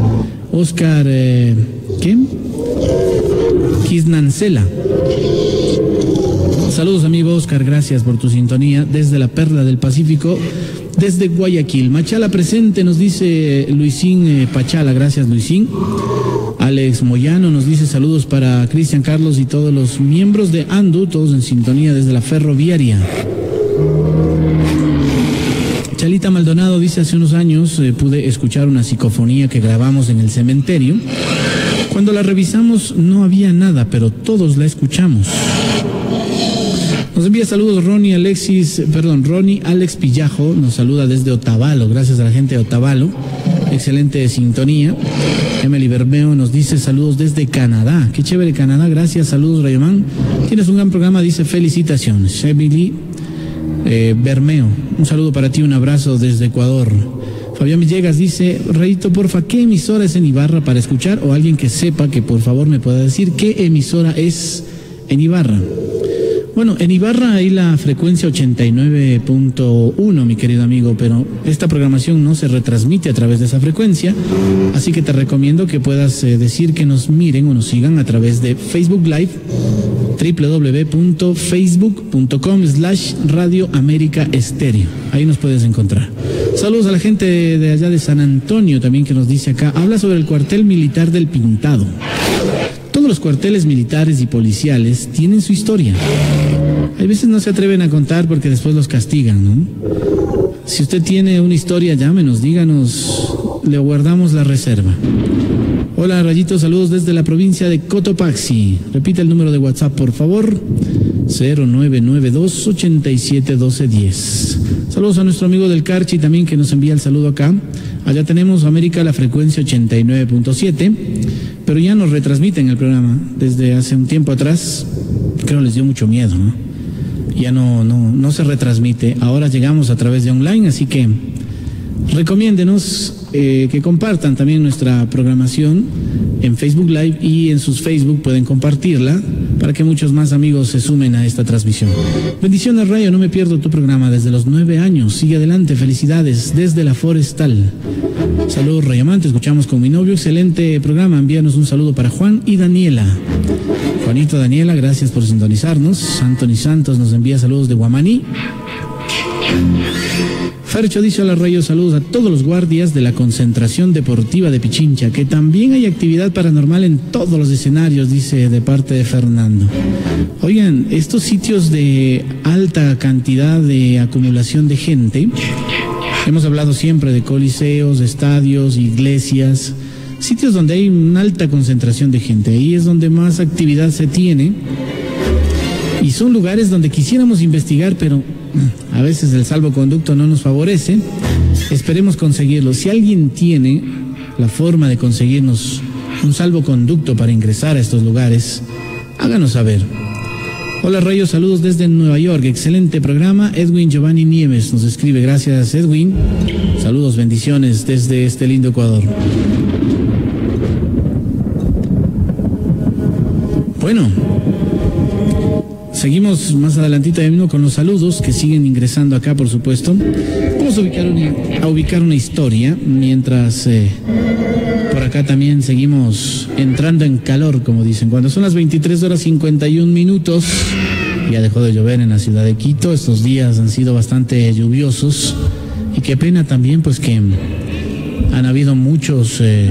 Oscar, eh, ¿qué? Quisnancela. Saludos amigo Oscar, gracias por tu sintonía desde la Perla del Pacífico, desde Guayaquil. Machala presente, nos dice Luisín eh, Pachala, gracias Luisín. Alex Moyano nos dice saludos para Cristian Carlos y todos los miembros de Andu, todos en sintonía desde la ferroviaria. Chalita Maldonado dice hace unos años eh, pude escuchar una psicofonía que grabamos en el cementerio. Cuando la revisamos no había nada, pero todos la escuchamos. Nos envía saludos Ronnie Alexis, perdón, Ronnie Alex Pillajo, nos saluda desde Otavalo, gracias a la gente de Otavalo. Excelente sintonía. Emily Bermeo nos dice saludos desde Canadá. Qué chévere Canadá, gracias, saludos Rayomán. Tienes un gran programa, dice felicitaciones. Emily eh, Bermeo, un saludo para ti, un abrazo desde Ecuador. Fabián Villegas dice, Rayito, porfa, ¿qué emisora es en Ibarra para escuchar? O alguien que sepa que por favor me pueda decir qué emisora es en Ibarra. Bueno, en Ibarra hay la frecuencia 89.1, mi querido amigo, pero esta programación no se retransmite a través de esa frecuencia, así que te recomiendo que puedas eh, decir que nos miren o nos sigan a través de Facebook Live, www.facebook.com slash Radio América Estéreo. Ahí nos puedes encontrar. Saludos a la gente de allá de San Antonio también que nos dice acá, habla sobre el cuartel militar del Pintado. Todos los cuarteles militares y policiales tienen su historia. Hay veces no se atreven a contar porque después los castigan. Si usted tiene una historia, llámenos, díganos, le guardamos la reserva. Hola Rayito, saludos desde la provincia de Cotopaxi. Repite el número de WhatsApp, por favor. 0992 871210. Saludos a nuestro amigo del Carchi también que nos envía el saludo acá. Allá tenemos América la frecuencia 89.7, pero ya nos retransmiten el programa desde hace un tiempo atrás. Creo les dio mucho miedo, ¿no? Ya no, no, no se retransmite. Ahora llegamos a través de online, así que recomiéndenos eh, que compartan también nuestra programación en Facebook Live y en sus Facebook pueden compartirla para que muchos más amigos se sumen a esta transmisión. Bendiciones Rayo, no me pierdo tu programa desde los nueve años. Sigue adelante, felicidades desde la Forestal. Saludos Rayamante, escuchamos con mi novio, excelente programa. Envíanos un saludo para Juan y Daniela. Juanito, Daniela, gracias por sintonizarnos. Anthony Santos nos envía saludos de Guamaní. Fercho dice a la radio saludos a todos los guardias de la concentración deportiva de Pichincha, que también hay actividad paranormal en todos los escenarios, dice de parte de Fernando. Oigan, estos sitios de alta cantidad de acumulación de gente, hemos hablado siempre de coliseos, estadios, iglesias, sitios donde hay una alta concentración de gente, ahí es donde más actividad se tiene. Y son lugares donde quisiéramos investigar, pero a veces el salvoconducto no nos favorece. Esperemos conseguirlo. Si alguien tiene la forma de conseguirnos un salvoconducto para ingresar a estos lugares, háganos saber. Hola Rayo, saludos desde Nueva York. Excelente programa. Edwin Giovanni Nieves nos escribe. Gracias Edwin. Saludos, bendiciones desde este lindo Ecuador. Bueno, Seguimos más adelantito mismo con los saludos que siguen ingresando acá, por supuesto. Vamos a ubicar una, a ubicar una historia mientras eh, por acá también seguimos entrando en calor, como dicen. Cuando son las 23 horas 51 minutos, ya dejó de llover en la ciudad de Quito. Estos días han sido bastante lluviosos y qué pena también, pues que han habido muchos. Eh,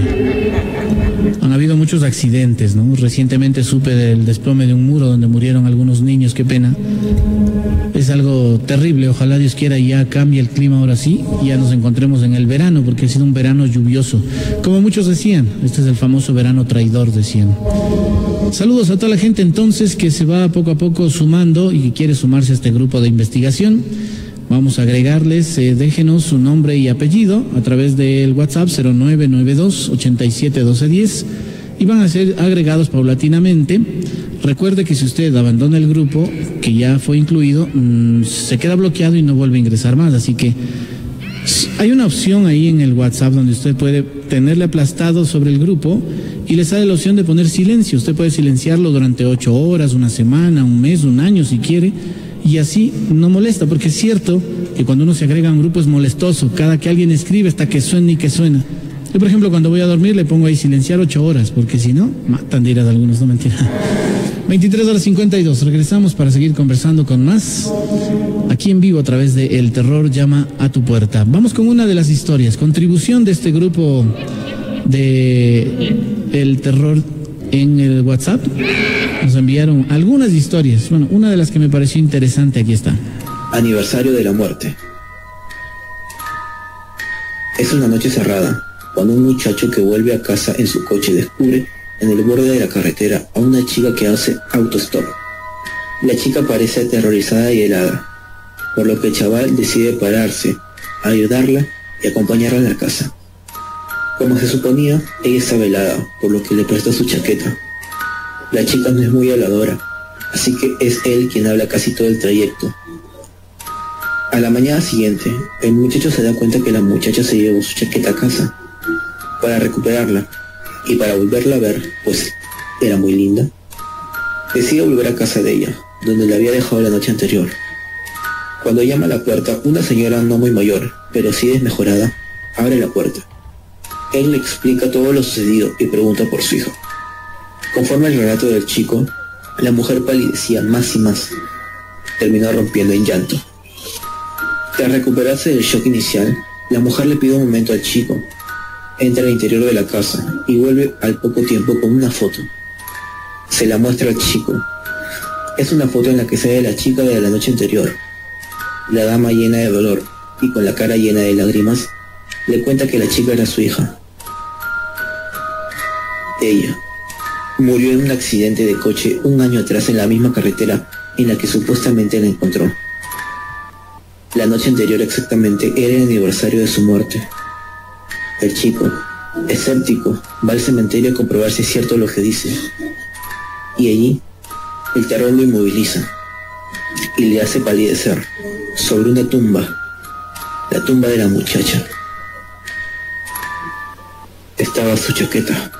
han habido muchos accidentes, ¿no? Recientemente supe del desplome de un muro donde murieron algunos niños, qué pena. Es algo terrible, ojalá Dios quiera ya cambie el clima ahora sí y ya nos encontremos en el verano, porque ha sido un verano lluvioso. Como muchos decían, este es el famoso verano traidor, decían. Saludos a toda la gente entonces que se va poco a poco sumando y que quiere sumarse a este grupo de investigación. Vamos a agregarles, eh, déjenos su nombre y apellido a través del WhatsApp 0992 871210 y van a ser agregados paulatinamente. Recuerde que si usted abandona el grupo que ya fue incluido, mm, se queda bloqueado y no vuelve a ingresar más. Así que hay una opción ahí en el WhatsApp donde usted puede tenerle aplastado sobre el grupo y le sale la opción de poner silencio. Usted puede silenciarlo durante ocho horas, una semana, un mes, un año si quiere y así no molesta, porque es cierto que cuando uno se agrega a un grupo es molestoso, cada que alguien escribe hasta que suena y que suena. Yo, por ejemplo, cuando voy a dormir le pongo ahí silenciar ocho horas, porque si no, matan dirás algunos, no mentira. [LAUGHS] 23 horas 52, regresamos para seguir conversando con más, aquí en vivo a través de El Terror llama a tu puerta. Vamos con una de las historias, contribución de este grupo de El Terror en el WhatsApp nos enviaron algunas historias. Bueno, una de las que me pareció interesante aquí está. Aniversario de la muerte. Es una noche cerrada, cuando un muchacho que vuelve a casa en su coche descubre en el borde de la carretera a una chica que hace autostop. La chica parece aterrorizada y helada, por lo que el chaval decide pararse, ayudarla y acompañarla a la casa. Como se suponía, ella está velada, por lo que le presta su chaqueta. La chica no es muy habladora, así que es él quien habla casi todo el trayecto. A la mañana siguiente, el muchacho se da cuenta que la muchacha se llevó su chaqueta a casa para recuperarla y para volverla a ver, pues era muy linda. Decide volver a casa de ella, donde la había dejado la noche anterior. Cuando llama a la puerta, una señora no muy mayor, pero sí desmejorada, abre la puerta. Él le explica todo lo sucedido y pregunta por su hijo. Conforme al relato del chico, la mujer palidecía más y más. Terminó rompiendo en llanto. Tras recuperarse del shock inicial, la mujer le pide un momento al chico. Entra al interior de la casa y vuelve al poco tiempo con una foto. Se la muestra al chico. Es una foto en la que se ve la chica de la noche anterior. La dama llena de dolor y con la cara llena de lágrimas le cuenta que la chica era su hija. Ella murió en un accidente de coche un año atrás en la misma carretera en la que supuestamente la encontró. La noche anterior exactamente era el aniversario de su muerte. El chico, escéptico, va al cementerio a comprobar si es cierto lo que dice. Y allí, el terror lo inmoviliza y le hace palidecer sobre una tumba, la tumba de la muchacha. Estaba su chaqueta.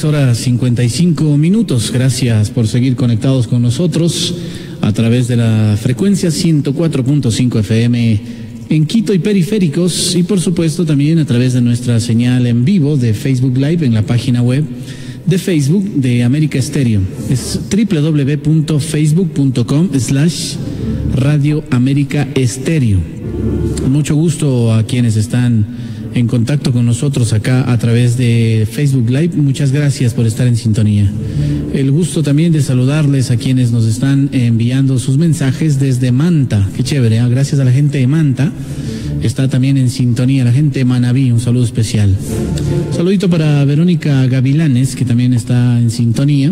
23 horas 55 minutos. Gracias por seguir conectados con nosotros a través de la frecuencia 104.5 FM en Quito y periféricos y por supuesto también a través de nuestra señal en vivo de Facebook Live en la página web de Facebook de América Estéreo. Es www.facebook.com slash Radio América Estéreo. Mucho gusto a quienes están en contacto con nosotros acá a través de Facebook Live. Muchas gracias por estar en sintonía. El gusto también de saludarles a quienes nos están enviando sus mensajes desde Manta. Qué chévere, ¿eh? gracias a la gente de Manta. Está también en sintonía la gente de Manabí, un saludo especial. saludito para Verónica Gavilanes, que también está en sintonía.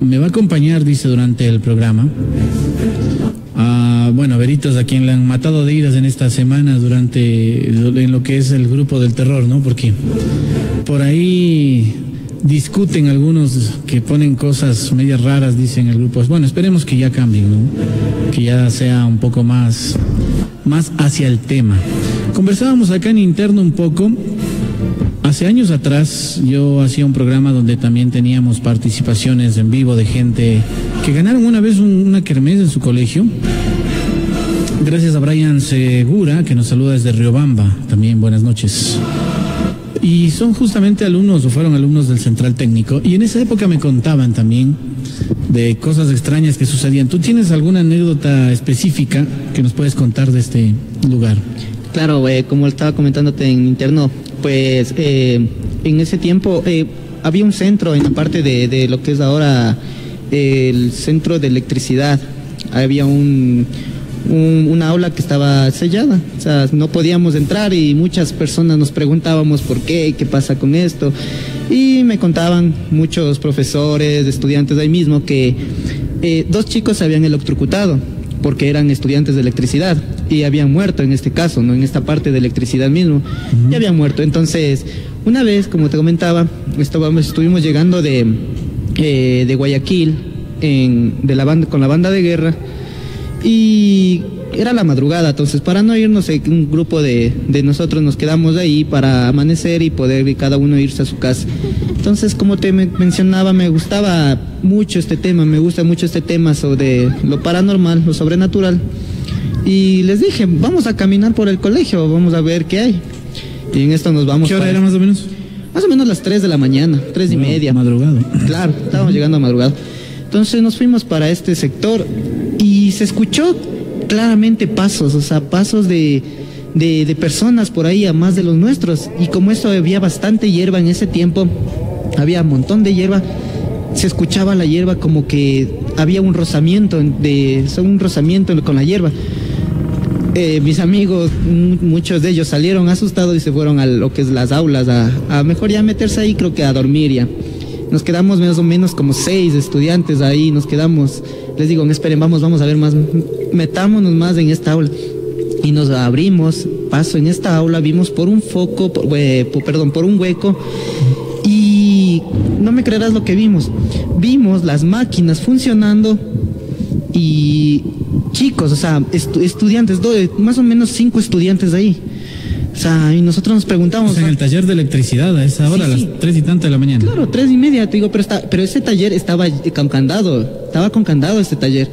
me va a acompañar, dice, durante el programa bueno, veritos a quien le han matado de iras en estas semanas durante en lo que es el grupo del terror, ¿no? Porque por ahí discuten algunos que ponen cosas medias raras, dicen el grupo. Bueno, esperemos que ya cambien, ¿no? Que ya sea un poco más, más hacia el tema. Conversábamos acá en interno un poco. Hace años atrás yo hacía un programa donde también teníamos participaciones en vivo de gente que ganaron una vez una kermés en su colegio Gracias a Brian Segura, que nos saluda desde Riobamba. También buenas noches. Y son justamente alumnos o fueron alumnos del Central Técnico. Y en esa época me contaban también de cosas extrañas que sucedían. ¿Tú tienes alguna anécdota específica que nos puedes contar de este lugar? Claro, eh, como estaba comentándote en interno, pues eh, en ese tiempo eh, había un centro en la parte de, de lo que es ahora el centro de electricidad. Había un una aula que estaba sellada, o sea, no podíamos entrar y muchas personas nos preguntábamos por qué, qué pasa con esto. Y me contaban muchos profesores, estudiantes ahí mismo, que eh, dos chicos se habían electrocutado porque eran estudiantes de electricidad y habían muerto en este caso, no en esta parte de electricidad mismo, y habían muerto. Entonces, una vez, como te comentaba, estábamos, estuvimos llegando de, eh, de Guayaquil en, de la banda, con la banda de guerra y era la madrugada, entonces para no irnos, eh, un grupo de, nosotros nos quedamos ahí para amanecer y poder cada uno irse a su casa. Entonces, como te mencionaba, me gustaba mucho este tema, me gusta mucho este tema sobre lo paranormal, lo sobrenatural. Y les dije, vamos a caminar por el colegio, vamos a ver qué hay. Y en esto nos vamos. ¿Qué hora era más o menos? Más o menos las 3 de la mañana, tres y media. Madrugado. Claro, estábamos llegando a madrugada. Entonces nos fuimos para este sector y se escuchó claramente pasos, o sea, pasos de, de, personas por ahí, a más de los nuestros. Y como eso había bastante hierba en ese tiempo, había un montón de hierba, se escuchaba la hierba como que había un rozamiento, de, un rozamiento con la hierba. Eh, mis amigos, muchos de ellos salieron asustados y se fueron a lo que es las aulas, a, a mejor ya meterse ahí, creo que a dormir ya. Nos quedamos más o menos como seis estudiantes ahí, nos quedamos, les digo, esperen, vamos, vamos a ver más, metámonos más en esta aula. Y nos abrimos, paso en esta aula, vimos por un foco, eh, perdón, por un hueco, y no me creerás lo que vimos. Vimos las máquinas funcionando y chicos, o sea, estudiantes, más o menos cinco estudiantes ahí o sea, y nosotros nos preguntamos. en el taller de electricidad a esa hora, a las tres y tanta de la mañana. Claro, tres y media, te digo, pero, está, pero ese taller estaba con candado, estaba con candado este taller.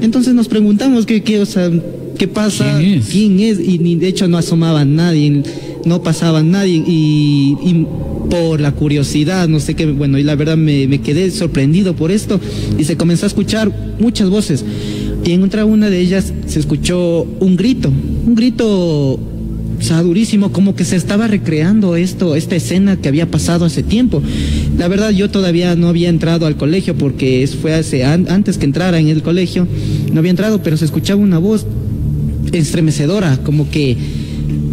Entonces nos preguntamos qué, qué, o sea, ¿qué pasa? ¿Quién es? Y ni, de hecho no asomaba nadie, no pasaba nadie y, y, por la curiosidad, no sé qué, bueno, y la verdad me, quedé sorprendido por esto y se comenzó a escuchar muchas voces. Y en otra una de ellas se escuchó un grito, un grito o durísimo, como que se estaba recreando esto, esta escena que había pasado hace tiempo. La verdad, yo todavía no había entrado al colegio porque fue hace, antes que entrara en el colegio, no había entrado, pero se escuchaba una voz estremecedora, como que,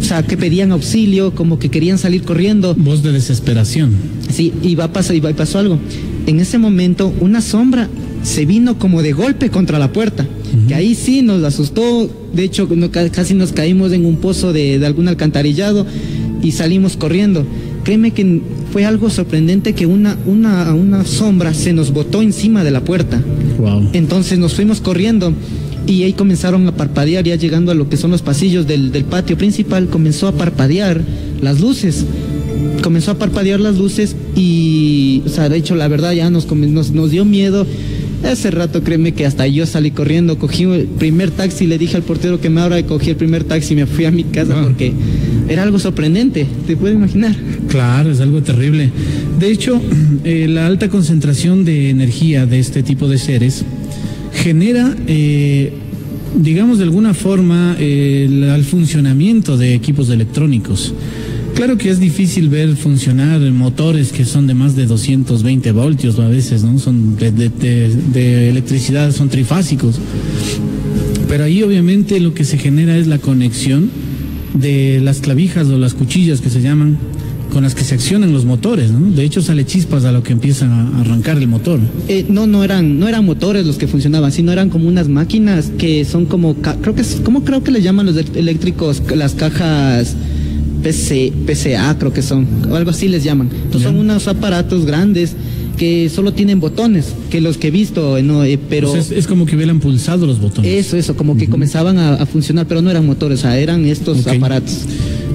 o sea, que pedían auxilio, como que querían salir corriendo. Voz de desesperación. Sí, y va a pasar, y pasó algo. En ese momento, una sombra se vino como de golpe contra la puerta que ahí sí nos asustó, de hecho casi nos caímos en un pozo de, algún alcantarillado y salimos corriendo. Créeme que fue algo sorprendente que una, una, una sombra se nos botó encima de la puerta. Entonces nos fuimos corriendo y ahí comenzaron a parpadear, ya llegando a lo que son los pasillos del, patio principal, comenzó a parpadear las luces. Comenzó a parpadear las luces y, o sea, de hecho, la verdad ya nos, nos, nos dio miedo ese rato créeme que hasta yo salí corriendo, cogí el primer taxi, le dije al portero que me abra y cogí el primer taxi y me fui a mi casa ah. porque era algo sorprendente, te puedes imaginar. Claro, es algo terrible. De hecho, [CLEARS THROAT] eh, la alta concentración de energía de este tipo de seres genera, eh, digamos de alguna forma, el funcionamiento de equipos electrónicos. Claro que es difícil ver funcionar motores que son de más de 220 voltios a veces, ¿no? Son de, electricidad, son trifásicos. Pero ahí obviamente lo que se genera es la conexión de las clavijas o las cuchillas que se llaman con las que se accionan los motores, ¿no? De hecho sale chispas a lo que empiezan a arrancar el motor. Eh, no, no eran, no eran motores los que funcionaban, sino eran como unas máquinas que son como, creo que, ¿cómo creo que le llaman los eléctricos las cajas? PC, PCA creo que son, o algo así les llaman. Entonces son unos aparatos grandes que solo tienen botones, que los que he visto, no, eh, pero... es, como que hubieran pulsado los botones. Eso, eso, como que comenzaban a, funcionar, pero no eran motores, o sea, eran estos aparatos.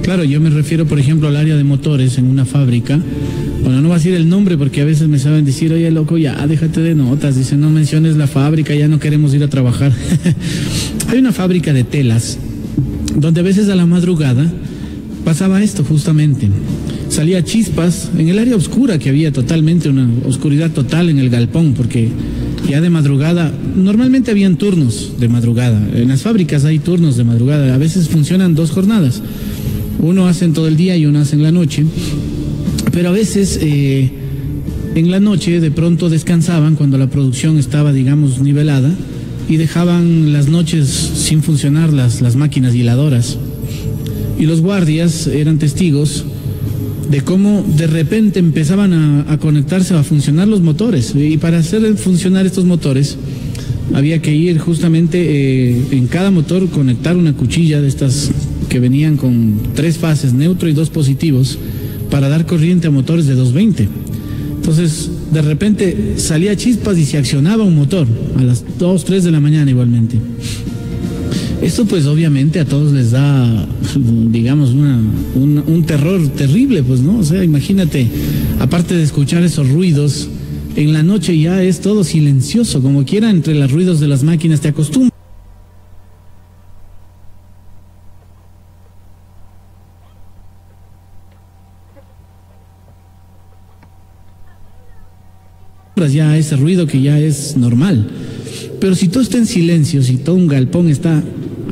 Claro, yo me refiero, por ejemplo, al área de motores en una fábrica. Bueno, no va a decir el nombre porque a veces me saben decir, oye, loco, ya déjate de notas. Dicen, no menciones la fábrica, ya no queremos ir a trabajar. [LAUGHS] Hay una fábrica de telas donde a veces a la madrugada pasaba esto justamente. Salía chispas en el área oscura que había totalmente, una oscuridad total en el galpón, porque ya de madrugada, normalmente habían turnos de madrugada. En las fábricas hay turnos de madrugada, a veces funcionan dos jornadas. Uno hacen todo el día y uno hace en la noche. Pero a veces eh, en la noche de pronto descansaban cuando la producción estaba, digamos, nivelada y dejaban las noches sin funcionar las, las máquinas hiladoras y los guardias eran testigos de cómo de repente empezaban a, conectarse, a funcionar los motores. Y para hacer funcionar estos motores, había que ir justamente eh, en cada motor, conectar una cuchilla de estas que venían con tres fases, neutro y dos positivos, para dar corriente a motores de 220. Entonces, de repente salía chispas y se accionaba un motor a las 2, 3 de la mañana igualmente. Esto pues obviamente a todos les da, digamos, un terror terrible, pues, ¿no? O sea, imagínate, aparte de escuchar esos ruidos, en la noche ya es todo silencioso, como quiera, entre los ruidos de las máquinas te acostumbras. Ya ese ruido que ya es normal. Pero si todo está en silencio, si todo un galpón está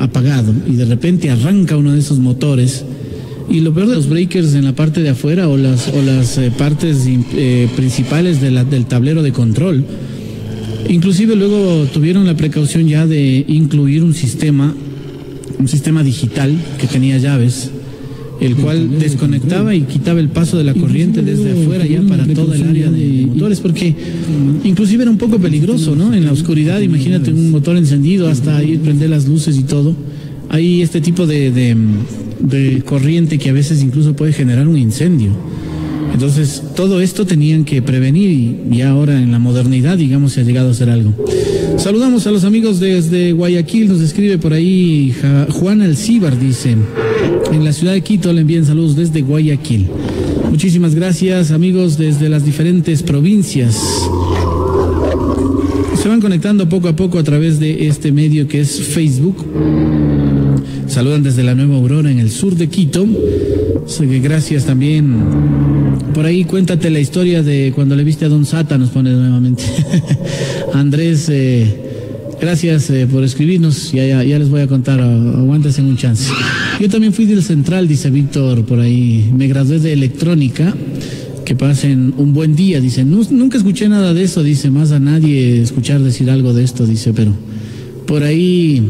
apagado y de repente arranca uno de esos motores, y lo peor de los breakers en la parte de afuera o las, o las eh, partes eh, principales del tablero de control. Inclusive luego tuvieron la precaución ya de incluir un sistema, un sistema digital que tenía llaves el cual desconectaba y quitaba el paso de la corriente desde afuera ya para toda el área de motores, porque inclusive era un poco peligroso, ¿no? En la oscuridad, imagínate un motor encendido hasta ahí prender las luces y todo. Hay este tipo de, de, corriente que a veces incluso puede generar un incendio. Entonces, todo esto tenían que prevenir y, ahora en la modernidad, digamos, se ha llegado a hacer algo. Saludamos a los amigos desde Guayaquil, nos escribe por ahí Juan Alcíbar, dice, en la ciudad de Quito le envían saludos desde Guayaquil. Muchísimas gracias amigos desde las diferentes provincias. Se van conectando poco a poco a través de este medio que es Facebook. saludan desde la Nueva Aurora en el sur de Quito. Gracias también. Por ahí cuéntate la historia de cuando le viste a Don Sata, nos pone nuevamente. [LAUGHS] Andrés, eh, gracias eh, por escribirnos. Ya, les voy a contar, aguántense un chance. Yo también fui del Central, dice Víctor, por ahí. Me gradué de electrónica. Que pasen un buen día, dice. nunca escuché nada de eso, dice. Más a nadie escuchar decir algo de esto, dice, pero por ahí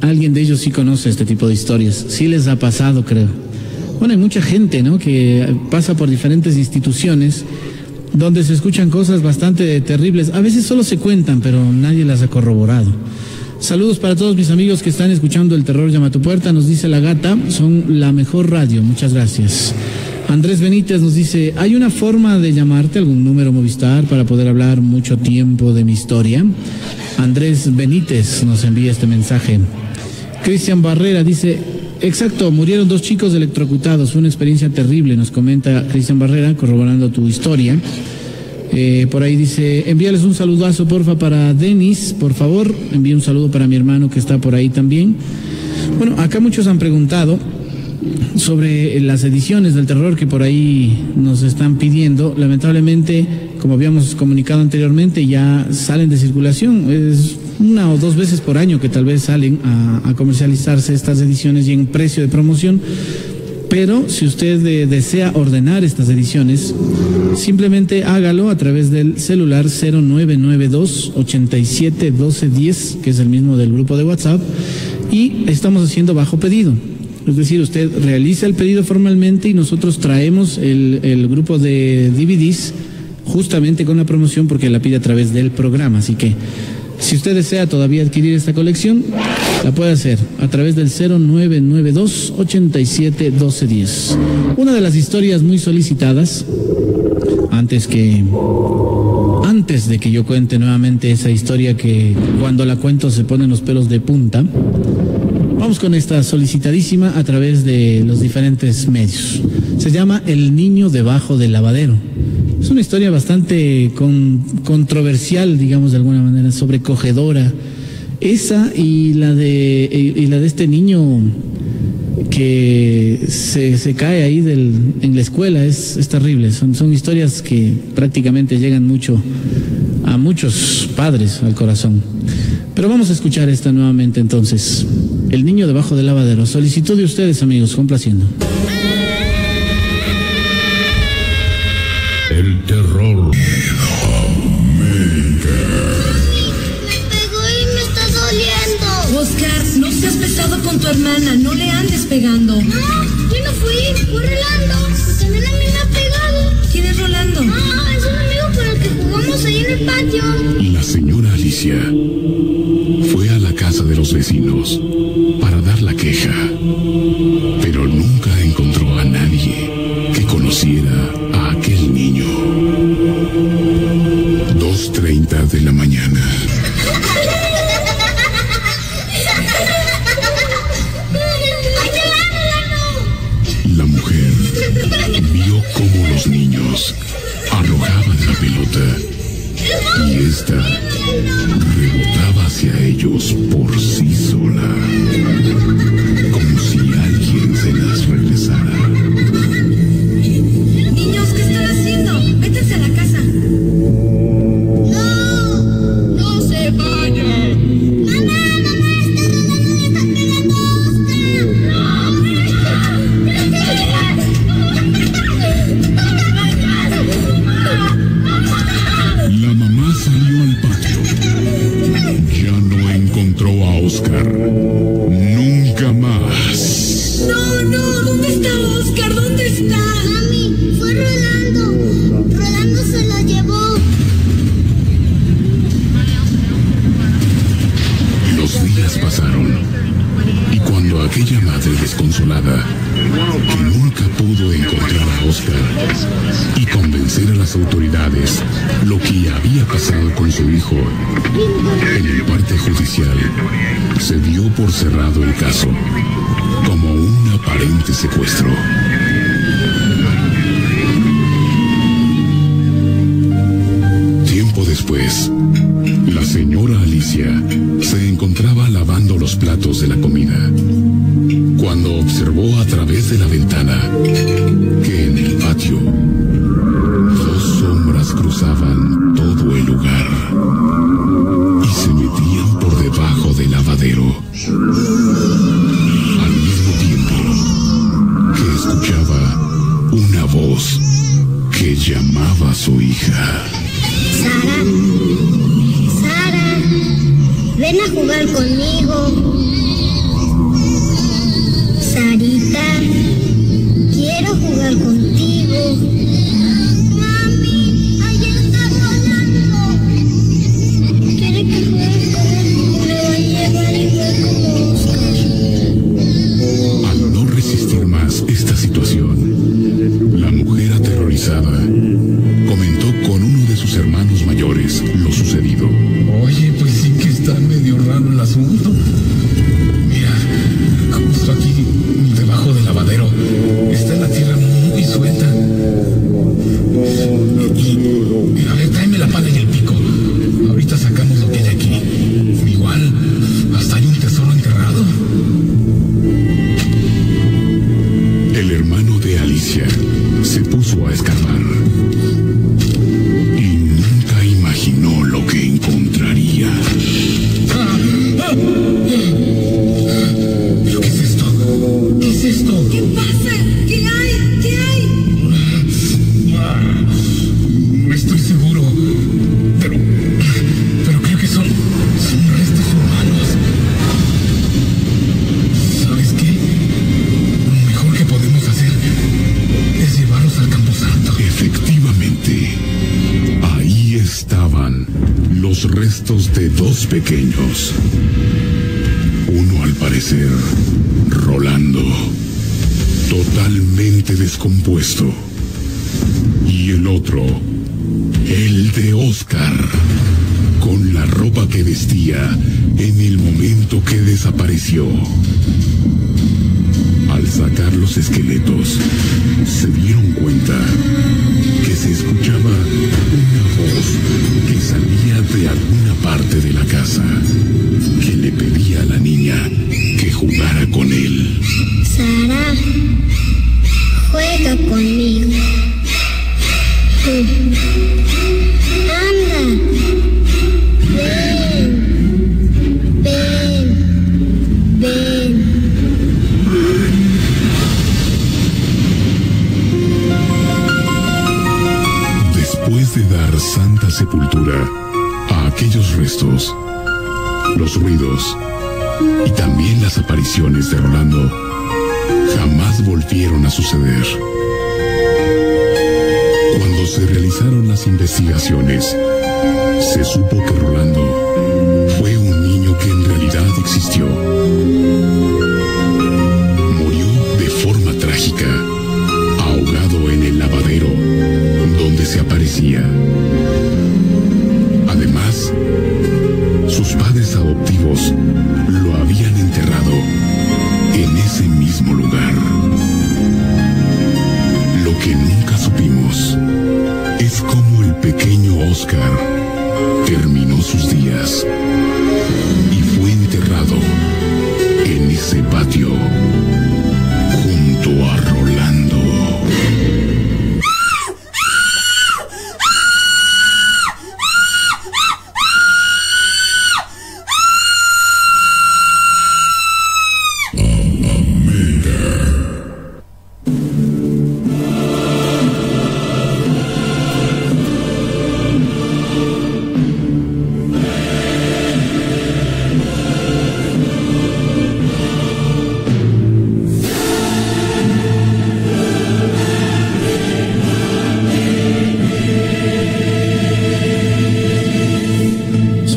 alguien de ellos sí conoce este tipo de historias. Sí les ha pasado, creo. Bueno, hay mucha gente, ¿no? Que pasa por diferentes instituciones donde se escuchan cosas bastante terribles. A veces solo se cuentan, pero nadie las ha corroborado. Saludos para todos mis amigos que están escuchando El Terror Llama a tu Puerta. Nos dice la gata, son la mejor radio. Muchas gracias. Andrés Benítez nos dice, ¿hay una forma de llamarte, algún número Movistar, para poder hablar mucho tiempo de mi historia? Andrés Benítez nos envía este mensaje. Cristian Barrera dice, exacto, murieron dos chicos electrocutados, fue una experiencia terrible, nos comenta Cristian Barrera, corroborando tu historia. Eh, por ahí dice, envíales un saludazo, porfa, para Denis, por favor, envíe un saludo para mi hermano que está por ahí también. Bueno, acá muchos han preguntado sobre las ediciones del terror que por ahí nos están pidiendo. Lamentablemente, como habíamos comunicado anteriormente, ya salen de circulación. Es una o dos veces por año que tal vez salen a, comercializarse estas ediciones y en precio de promoción. Pero si usted desea ordenar estas ediciones, simplemente hágalo a través del celular 0992 87 que es el mismo del grupo de WhatsApp, y estamos haciendo bajo pedido. Es decir, usted realiza el pedido formalmente y nosotros traemos el, grupo de DVDs justamente con la promoción porque la pide a través del programa. Así que si usted desea todavía adquirir esta colección, la puede hacer a través del 0992 87 1210. Una de las historias muy solicitadas, antes que antes de que yo cuente nuevamente esa historia que cuando la cuento se ponen los pelos de punta, Vamos con esta solicitadísima a través de los diferentes medios. Se llama El niño debajo del lavadero. Es una historia bastante controversial, digamos de alguna manera, sobrecogedora. Esa y la de, la de este niño que se, cae ahí del, en la escuela es, es terrible. Son, son historias que prácticamente llegan mucho a muchos padres al corazón. Pero vamos a escuchar esta nuevamente entonces. El niño debajo del lavadero. Solicitud de ustedes, amigos, complaciendo.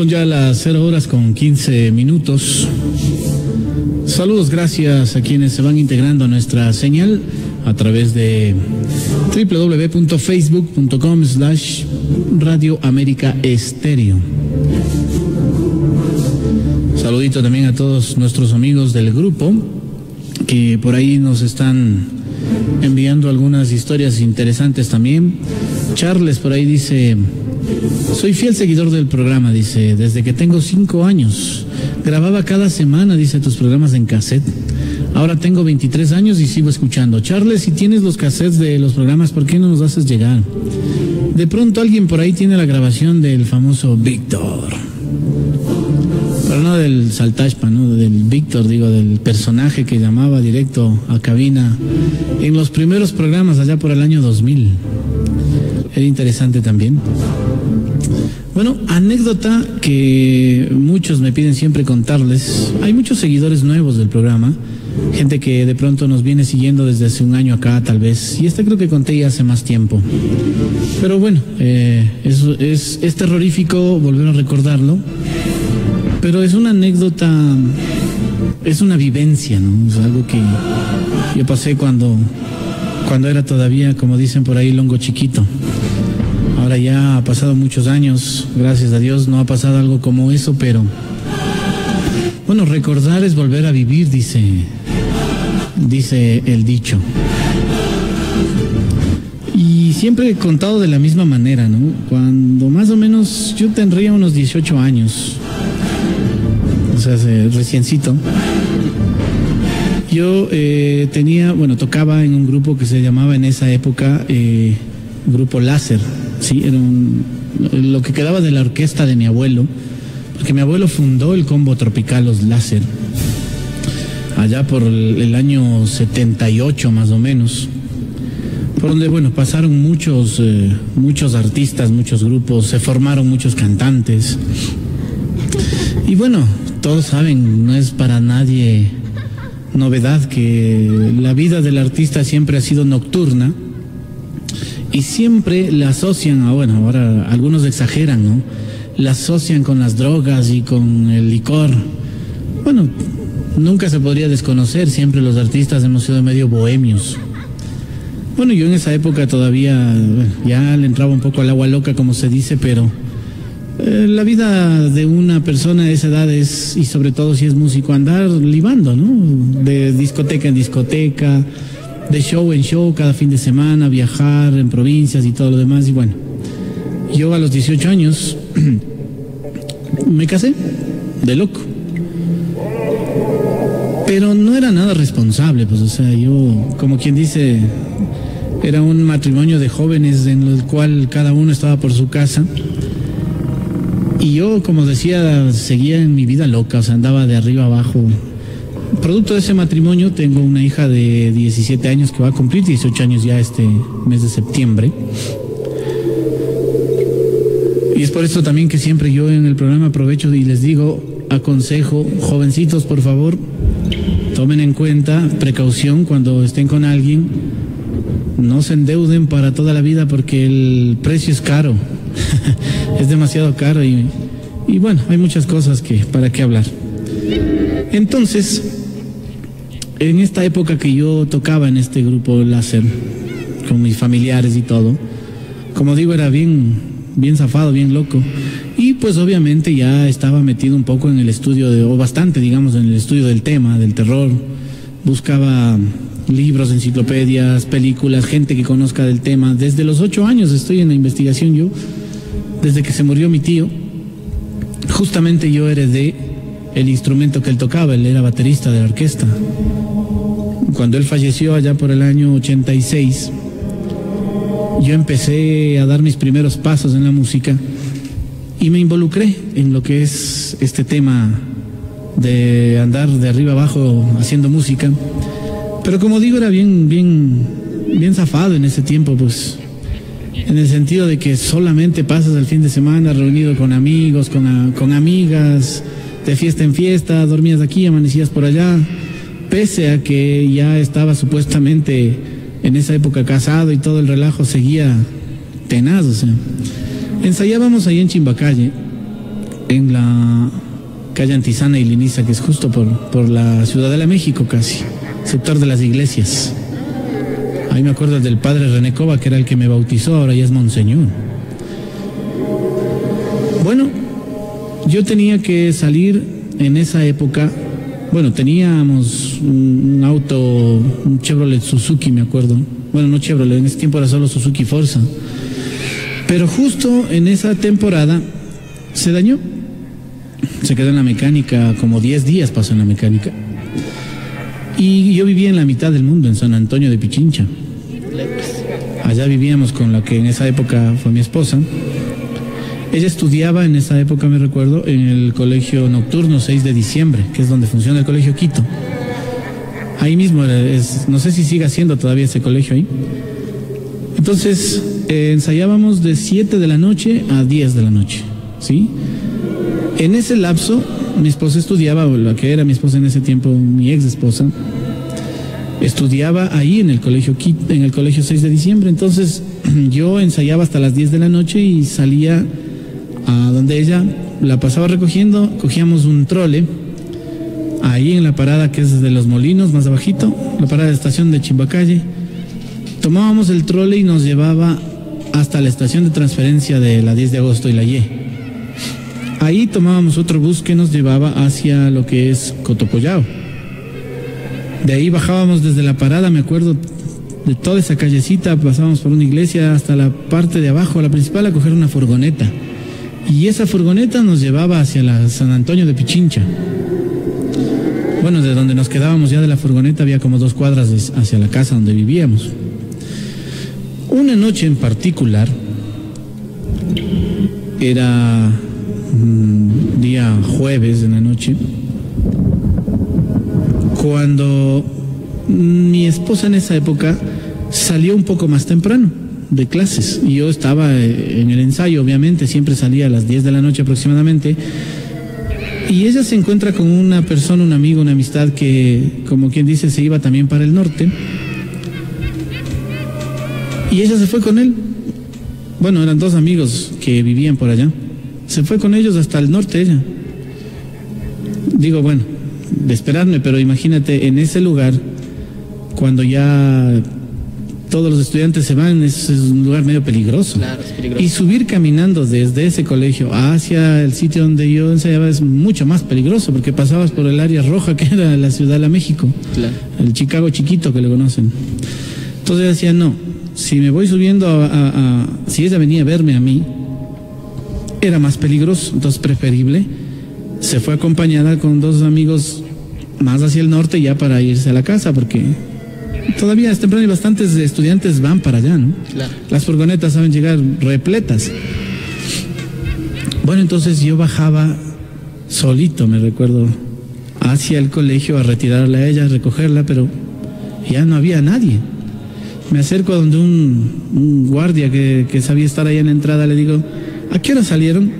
Son ya las 0 horas con 15 minutos. Saludos, gracias a quienes se van integrando a nuestra señal a través de www.facebook.com slash Radio América Estéreo. Saludito también a todos nuestros amigos del grupo que por ahí nos están enviando algunas historias interesantes también. Charles por ahí dice... Soy fiel seguidor del programa, dice, desde que tengo cinco años. Grababa cada semana, dice, tus programas en cassette. Ahora tengo 23 años y sigo escuchando. Charles, si tienes los cassettes de los programas, ¿por qué no nos haces llegar? De pronto alguien por ahí tiene la grabación del famoso Víctor. Pero no del Saltashpa, ¿no? Del Víctor, digo, del personaje que llamaba directo a cabina en los primeros programas allá por el año 2000. Era interesante también. Bueno, anécdota que muchos me piden siempre contarles. Hay muchos seguidores nuevos del programa, gente que de pronto nos viene siguiendo desde hace un año acá tal vez, y esta creo que conté ya hace más tiempo. Pero bueno, eh, es, es, es terrorífico volver a recordarlo, pero es una anécdota, es una vivencia, ¿no? Es algo que yo pasé cuando, cuando era todavía, como dicen por ahí, longo chiquito. Ahora ya ha pasado muchos años, gracias a Dios no ha pasado algo como eso, pero bueno, recordar es volver a vivir, dice, dice el dicho. Y siempre he contado de la misma manera, ¿no? Cuando más o menos yo tendría unos 18 años, o sea, reciencito. Yo eh, tenía, bueno, tocaba en un grupo que se llamaba en esa época eh, Grupo Láser. Sí, era un, lo que quedaba de la orquesta de mi abuelo, porque mi abuelo fundó el combo tropical Los Láser, allá por el, año 78 más o menos, por donde, bueno, pasaron muchos, eh, muchos artistas, muchos grupos, se formaron muchos cantantes. Y bueno, todos saben, no es para nadie novedad que la vida del artista siempre ha sido nocturna y siempre la asocian, a, bueno, ahora algunos exageran, ¿no? La asocian con las drogas y con el licor. Bueno, nunca se podría desconocer, siempre los artistas hemos sido medio bohemios. Bueno, yo en esa época todavía ya le entraba un poco al agua loca, como se dice, pero eh, la vida de una persona de esa edad es, y sobre todo si es músico, andar libando, ¿no? De discoteca en discoteca, de show en show cada fin de semana, viajar en provincias y todo lo demás. Y bueno, yo a los 18 años [CLEARS THROAT] me casé de loco. Pero no era nada responsable, pues, o sea, yo, como quien dice, era un matrimonio de jóvenes en el cual cada uno estaba por su casa. Y yo, como decía, seguía en mi vida loca, o sea, andaba de arriba abajo. Producto de ese matrimonio, tengo una hija de 17 años que va a cumplir 18 años ya este mes de septiembre. Y es por esto también que siempre yo en el programa aprovecho y les digo, aconsejo, jovencitos, por favor, tomen en cuenta precaución cuando estén con alguien. No se endeuden para toda la vida porque el precio es caro. [LAUGHS] es demasiado caro y, y bueno, hay muchas cosas que para qué hablar. Entonces, en esta época que yo tocaba en este grupo láser, con mis familiares y todo, como digo, era bien, bien zafado, bien loco. Y pues obviamente ya estaba metido un poco en el estudio, de, o bastante, digamos, en el estudio del tema, del terror. Buscaba libros, enciclopedias, películas, gente que conozca del tema. Desde los ocho años estoy en la investigación yo, desde que se murió mi tío. Justamente yo heredé el instrumento que él tocaba, él era baterista de la orquesta. Cuando él falleció allá por el año 86, yo empecé a dar mis primeros pasos en la música y me involucré en lo que es este tema de andar de arriba abajo haciendo música. Pero como digo, era bien, bien, bien zafado en ese tiempo, pues, en el sentido de que solamente pasas el fin de semana reunido con amigos, con, con amigas, de fiesta en fiesta, dormías aquí, amanecías por allá, pese a que ya estaba supuestamente en esa época casado y todo el relajo seguía tenaz. Ensayábamos ahí en Chimbacalle, en la calle Antizana y Liniza, que es justo por, por la Ciudadela México casi, sector de las iglesias. Ahí me acuerdo del padre René Cova, que era el que me bautizó, ahora ya es monseñor. Bueno, yo tenía que salir en esa época. Bueno, teníamos un, auto, un Chevrolet Suzuki, me acuerdo. Bueno, no Chevrolet, en ese tiempo era solo Suzuki Forza. Pero justo en esa temporada se dañó. Se quedó en la mecánica, como 10 días pasó en la mecánica. Y yo vivía en la mitad del mundo, en San Antonio de Pichincha. Allá vivíamos con la que en esa época fue mi esposa. Ella estudiaba en esa época, me recuerdo, en el colegio nocturno 6 de diciembre, que es donde funciona el colegio Quito. Ahí mismo, es, no sé si sigue siendo todavía ese colegio ahí. Entonces, eh, ensayábamos de 7 de la noche a 10 de la noche, ¿sí? En ese lapso, mi esposa estudiaba, o la que era mi esposa en ese tiempo, mi ex esposa, estudiaba ahí en el colegio en el colegio 6 de diciembre. Entonces, [CLEARS THROAT] yo ensayaba hasta las 10 de la noche y salía a donde ella la pasaba recogiendo, cogíamos un trole ahí en la parada que es de los molinos, más abajito, la parada de estación de Chimbacalle. Tomábamos el trole y nos llevaba hasta la estación de transferencia de la 10 de agosto y la Y. Ahí tomábamos otro bus que nos llevaba hacia lo que es Cotocollao. De ahí bajábamos desde la parada, me acuerdo de toda esa callecita, pasábamos por una iglesia hasta la parte de abajo, la principal, a coger una furgoneta. Y esa furgoneta nos llevaba hacia la San Antonio de Pichincha. Bueno, de donde nos quedábamos ya de la furgoneta había como dos cuadras hacia la casa donde vivíamos. Una noche en particular, era mm, día jueves en la noche, cuando mi esposa en esa época salió un poco más temprano de clases y yo estaba eh, en el ensayo, obviamente, siempre salía a las 10 de la noche aproximadamente. Y ella se encuentra con una persona, un amigo, una amistad que, como quien dice, se iba también para el norte. Y ella se fue con él. Bueno, eran dos amigos que vivían por allá. Se fue con ellos hasta el norte ella. Digo, bueno, de esperarme, pero imagínate, en ese lugar, cuando ya todos los estudiantes se van, es, es un lugar medio peligroso. Claro, es peligroso. Y subir caminando desde ese colegio hacia el sitio donde yo ensayaba es mucho más peligroso, porque pasabas por el área roja que era la Ciudad de la México, Claro. el Chicago chiquito que le conocen. Entonces decía, no, si me voy subiendo a, a- a- si ella venía a verme a mí, era más peligroso, entonces preferible. Se fue acompañada con dos amigos más hacia el norte ya para irse a la casa, porque todavía es temprano y bastantes estudiantes van para allá, ¿no? Claro. Las furgonetas saben llegar repletas. Bueno, entonces yo bajaba solito, me recuerdo, hacia el colegio a retirarla a ella, a recogerla, pero ya no había nadie. Me acerco a donde un, un guardia que, que sabía estar ahí en la entrada, le digo, ¿a qué hora salieron?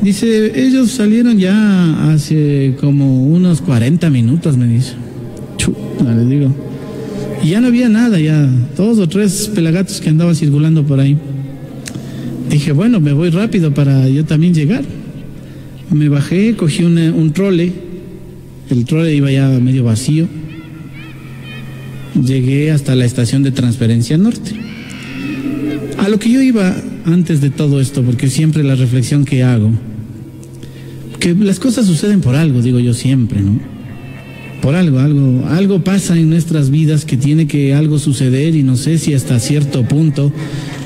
Dice, ellos salieron ya hace como unos 40 minutos, me dice. Chuta, le digo. Y ya no había nada, ya dos o tres pelagatos que andaban circulando por ahí. Dije, bueno, me voy rápido para yo también llegar. Me bajé, cogí un trole. El trole iba ya medio vacío. Llegué hasta la estación de transferencia norte. A lo que yo iba antes de todo esto, porque siempre la reflexión que hago, que las cosas suceden por algo, digo yo siempre, ¿no? Por algo, algo, algo pasa en nuestras vidas que tiene que algo suceder y no sé si hasta cierto punto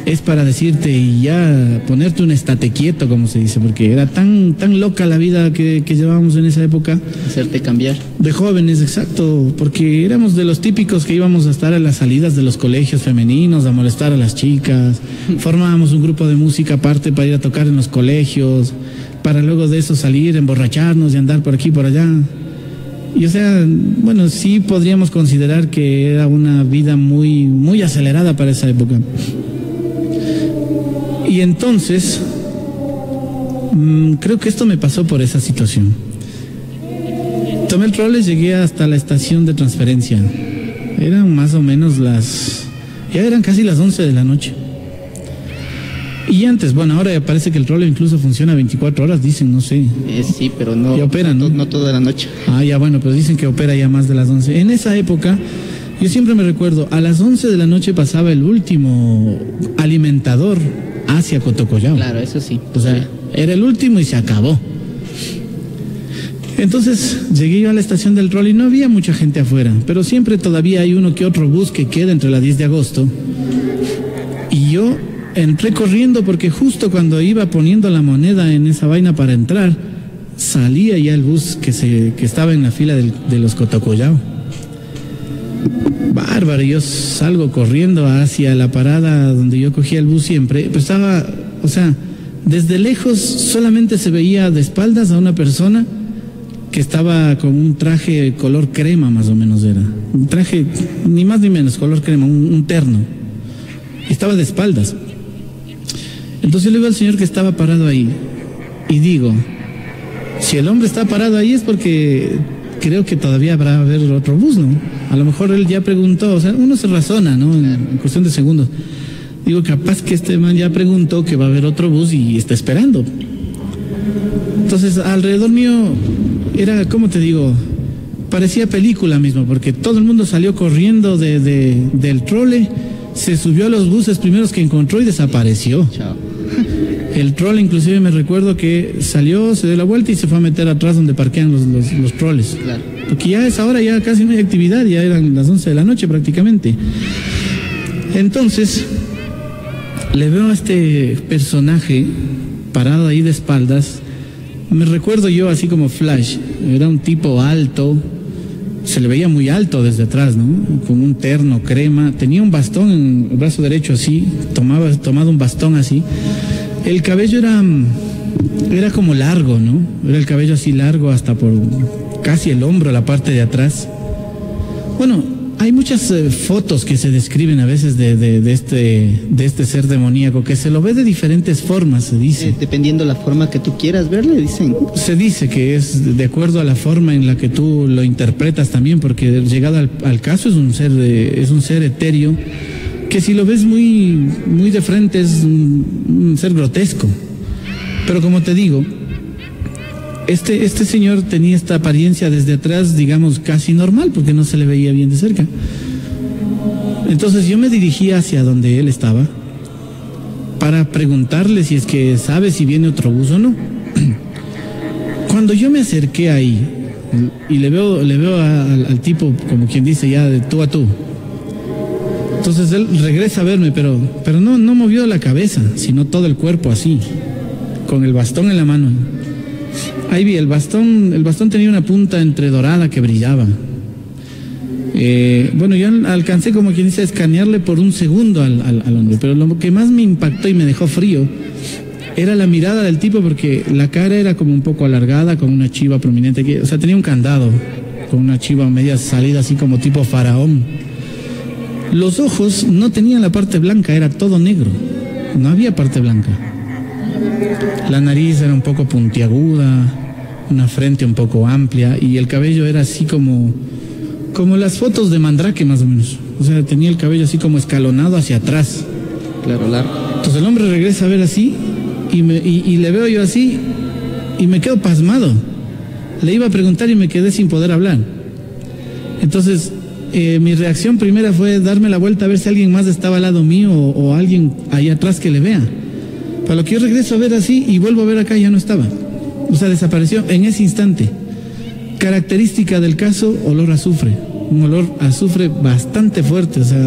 es para decirte y ya ponerte un estate quieto, como se dice, porque era tan, tan loca la vida que, que llevábamos en esa época Hacerte cambiar. de jóvenes, exacto, porque éramos de los típicos que íbamos a estar a las salidas de los colegios femeninos, a molestar a las chicas, [LAUGHS] formábamos un grupo de música aparte para ir a tocar en los colegios, para luego de eso salir, emborracharnos y andar por aquí y por allá. Y o sea, bueno, sí podríamos considerar que era una vida muy, muy acelerada para esa época. Y entonces, mm, creo que esto me pasó por esa situación. Tomé el trole, llegué hasta la estación de transferencia. Eran más o menos las... Ya eran casi las 11 de la noche. Y antes, bueno, ahora parece que el trole incluso funciona 24 horas, dicen, no sé. Eh, sí, pero no, Y operan, no, ¿no? no toda la noche. Ah, ya bueno, pero dicen que opera ya más de las 11. En esa época, yo siempre me recuerdo, a las 11 de la noche pasaba el último alimentador hacia Cotocollao. Claro, eso sí. O sea, era el último y se acabó. Entonces llegué yo a la estación del rol y no había mucha gente afuera, pero siempre todavía hay uno que otro bus que queda entre la 10 de agosto. Y yo entré corriendo porque justo cuando iba poniendo la moneda en esa vaina para entrar, salía ya el bus que, se, que estaba en la fila del- de los Cotocollao. Bárbaro, yo salgo corriendo hacia la parada donde yo cogía el bus siempre, pero estaba, o sea, Desde lejos solamente se veía de espaldas a una persona que estaba con un traje color crema más o menos era. Un traje ni más ni menos, color crema, un, un terno. Estaba de espaldas. Entonces le digo al señor que estaba parado ahí y digo, si el hombre está parado ahí es porque creo que todavía habrá haber otro bus, ¿no? A lo mejor él ya preguntó, o sea, uno se razona, ¿no? En, cuestión de segundos. Digo, capaz que este man ya preguntó que va a haber otro bus y está esperando. Entonces, alrededor mío era, ¿cómo te digo? Parecía película mismo, porque todo el mundo salió corriendo de- del trole, se subió a los buses primeros que encontró y desapareció. Chao. El trole inclusive me recuerdo que salió, se dio la vuelta y se fue a meter atrás donde parquean los, los, los troles. Claro. Porque ya a esa hora ya casi no hay actividad, ya eran las 11 de la noche prácticamente. Entonces, le veo a este personaje parado ahí de espaldas. Me recuerdo yo así como Flash. Era un tipo alto, se le veía muy alto desde atrás, ¿no? Con un terno crema. Tenía un bastón en el brazo derecho así, tomaba, tomado un bastón así. El cabello era, era como largo, ¿no? Era el cabello así largo hasta por casi el hombro, la parte de atrás. Bueno, hay muchas eh, fotos que se describen a veces de, de- de este, de este ser demoníaco, que se lo ve de diferentes formas, se dice. Eh, dependiendo la forma que tú quieras verle, dicen. Se dice que es de acuerdo a la forma en la que tú lo interpretas también, porque llegado al, al caso es un ser de- es un ser etéreo que si lo ves muy muy de frente es un, ser grotesco. Pero como te digo, este este señor tenía esta apariencia desde atrás, digamos casi normal, porque no se le veía bien de cerca. Entonces yo me dirigí hacia donde él estaba para preguntarle si es que sabe si viene otro bus o no. [CLEARS THROAT] Cuando yo me acerqué ahí y le veo, le veo al, al tipo, como quien dice ya, de tú a tú. Entonces él regresa a verme, pero, pero no, no movió la cabeza, sino todo el cuerpo así, con el bastón en la mano. Ahí vi, el bastón, el bastón tenía una punta entre dorada que brillaba. Eh, bueno, yo alcancé, como quien dice, a escanearle por un segundo al, hombre, pero lo que más me impactó y me dejó frío era la mirada del tipo porque la cara era como un poco alargada, con una chiva prominente, o sea, tenía un candado, con una chiva media salida así como tipo faraón. Los ojos no tenían la parte blanca, era todo negro, no había parte blanca. La nariz era un poco puntiaguda, una frente un poco amplia y el cabello era así como como las fotos de Mandrake más o menos. O sea, tenía el cabello así como escalonado hacia atrás. Claro, largo. Entonces el hombre regresa a ver así y, me, y, y le veo yo así y me quedo pasmado. Le iba a preguntar y me quedé sin poder hablar. Entonces eh, mi reacción primera fue darme la vuelta a ver si alguien más estaba al lado mío o, o alguien ahí atrás que le vea. Para lo que yo regreso a ver así y vuelvo a ver acá ya no estaba. O sea, desapareció en ese instante. Característica del caso, olor a azufre. Un olor a azufre bastante fuerte. O sea,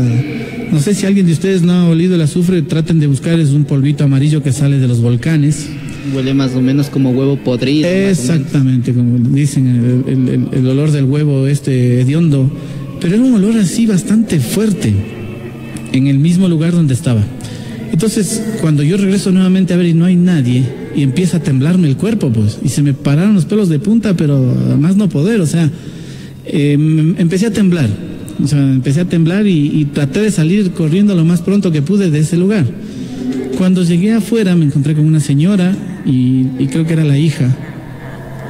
no sé si alguien de ustedes no ha olido el azufre, traten de buscar, es un polvito amarillo que sale de los volcanes. Huele más o menos como huevo podrido. Exactamente, como dicen, el, el- el- el olor del huevo este hediondo. Pero era un olor así bastante fuerte en el mismo lugar donde estaba. Entonces, cuando yo regreso nuevamente a ver y no hay nadie, y empieza a temblarme el cuerpo, pues, y se me pararon los pelos de punta, pero más no poder, o sea, eh, m- empecé a temblar, o sea, empecé a temblar y, traté de salir corriendo lo más pronto que pude de ese lugar. Cuando llegué afuera me encontré con una señora y creo que era la hija.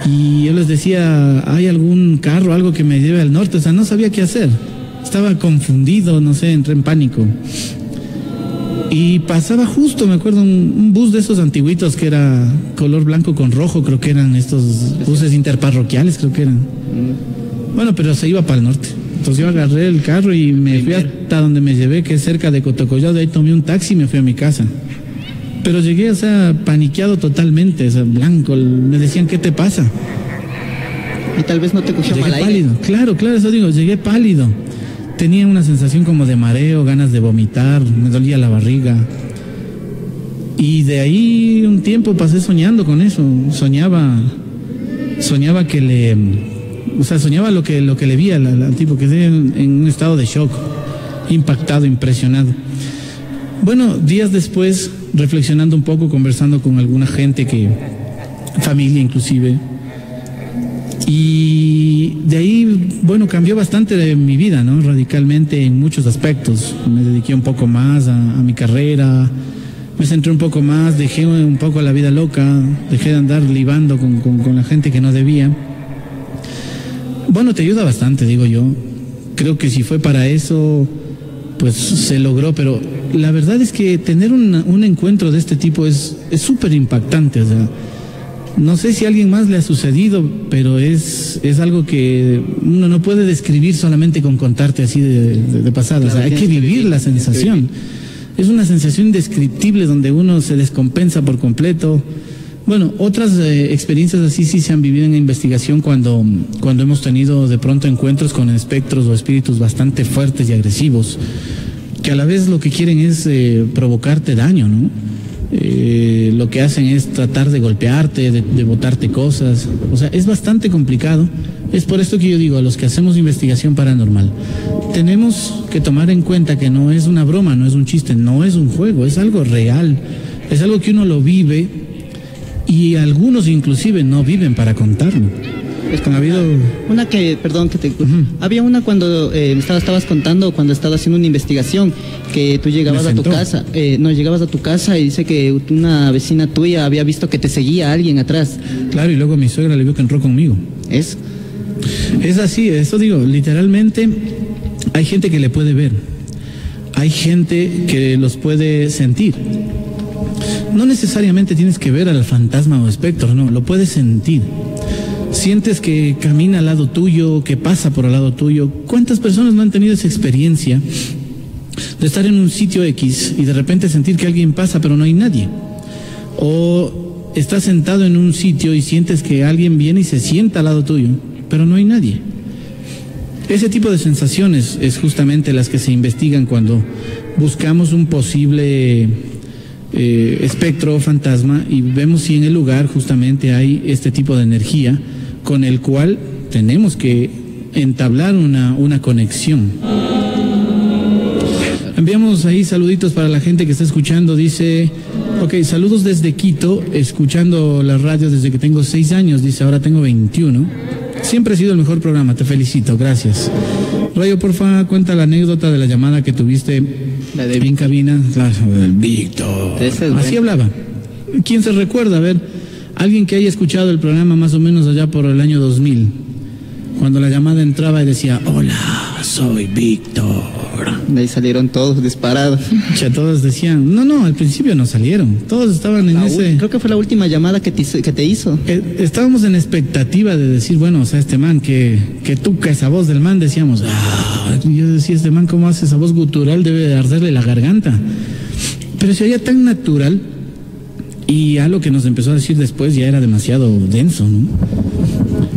Y yo les decía, ¿hay algún carro, algo que me lleve al norte? O sea, no sabía qué hacer. Estaba confundido, no sé, entré en pánico. Y pasaba justo, me acuerdo, un, un bus de esos antiguitos que era color blanco con rojo, creo que eran estos buses interparroquiales, creo que eran. Bueno, pero se iba para el norte. Entonces yo agarré el carro y me fui hasta donde me llevé, que es cerca de Cotocollado, ahí tomé un taxi y me fui a mi casa. Pero llegué, o sea, paniqueado totalmente, o sea, blanco. Me decían, ¿qué te pasa? Y tal vez no te cogió mal aire. pálido, claro, claro, eso digo, llegué pálido. Tenía una sensación como de mareo, ganas de vomitar, me dolía la barriga. Y de ahí un tiempo pasé soñando con eso. Soñaba, soñaba que le, o sea, soñaba lo que, lo que le vi al, al- al tipo, que en, en un estado de shock, impactado, impresionado. Bueno, días después, reflexionando un poco, conversando con alguna gente que, familia inclusive, y de ahí, bueno, cambió bastante de mi vida, ¿no? Radicalmente en muchos aspectos. Me dediqué un poco más a, mi carrera, me centré un poco más, dejé un poco la vida loca, dejé de andar libando con, con- con la gente que no debía. Bueno, te ayuda bastante, digo yo. Creo que si fue para eso, pues se logró, pero la verdad es que tener una- un encuentro de este tipo es es súper impactante. O sea, no sé si a alguien más le ha sucedido, pero es, es algo que uno no puede describir solamente con contarte así de, de- de pasada. o sea, hay que vivir la sensación. Es una sensación indescriptible donde uno se descompensa por completo. Bueno, otras eh, experiencias así sí se han vivido en la investigación cuando, cuando hemos tenido de pronto encuentros con espectros o espíritus bastante fuertes y agresivos, que a la vez lo que quieren es eh, provocarte daño, ¿no? Eh, lo que hacen es tratar de golpearte, de, de botarte cosas. O sea, es bastante complicado. Es por esto que yo digo a los que hacemos investigación paranormal, tenemos que tomar en cuenta que no es una broma, no es un chiste, no es un juego, es algo real, es algo que uno lo vive y algunos inclusive no viven para contarlo. Ha habido Una que, perdón, que te... Había una cuando eh, estaba, estabas contando, cuando estaba haciendo una investigación, que tú llegabas a tu casa, eh, no, llegabas a tu casa y dice que una vecina tuya había visto que te seguía alguien atrás. Claro, y luego mi suegra le vio que entró conmigo. ¿Es? Es así, eso digo, literalmente hay gente que le puede ver, hay gente que los puede sentir. No necesariamente tienes que ver al fantasma o espectro, no, lo puedes sentir. Sientes que camina al lado tuyo, que pasa por al lado tuyo. ¿Cuántas personas no han tenido esa experiencia de estar en un sitio X y de repente sentir que alguien pasa pero no hay nadie? O estás sentado en un sitio y sientes que alguien viene y se sienta al lado tuyo, pero no hay nadie. Ese tipo de sensaciones es justamente las que se investigan cuando buscamos un posible eh, espectro o fantasma y vemos si en el lugar justamente hay este tipo de energía con el cual tenemos que entablar una, una conexión. Enviamos ahí saluditos para la gente que está escuchando. Dice, ok, saludos desde Quito, escuchando la radio desde que tengo seis años. Dice, ahora tengo 21. Siempre ha sido el mejor programa, te felicito, gracias. Rayo, porfa, cuenta la anécdota de la llamada que tuviste La de en cabina. Claro, Víctor. Así hablaba. ¿Quién se recuerda? A ver, alguien que haya escuchado el programa más o menos allá por el año 2000, cuando la llamada entraba y decía, hola, soy Víctor. De ahí salieron todos disparados. [LAUGHS] Ya todos decían, no, no, al principio no salieron. Todos estaban en La ese. Creo que fue la última llamada que te, que te hizo. Eh, estábamos en expectativa de decir, bueno, o sea, este man que, que tuca esa voz del man, decíamos, ah, yo decía, este man, ¿cómo hace esa voz gutural? Debe de arderle la garganta. Pero se oía tan natural y a lo que nos empezó a decir después ya era demasiado denso, ¿no?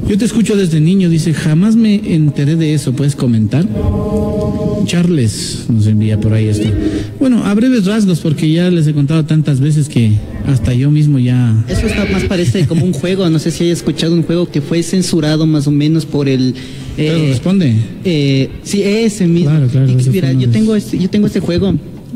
Yo te escucho desde niño, dice, jamás me enteré de eso, ¿puedes comentar? Charles nos envía por ahí esto. Bueno, a breves rasgos, porque ya les he contado tantas veces que hasta yo mismo ya Eso está más parece como un juego. No sé si hay escuchado un juego que fue censurado más o menos por el. Pero eh, responde. eh, sí, ese mismo. Claro, claro, ese mira, yo tengo este, yo tengo este juego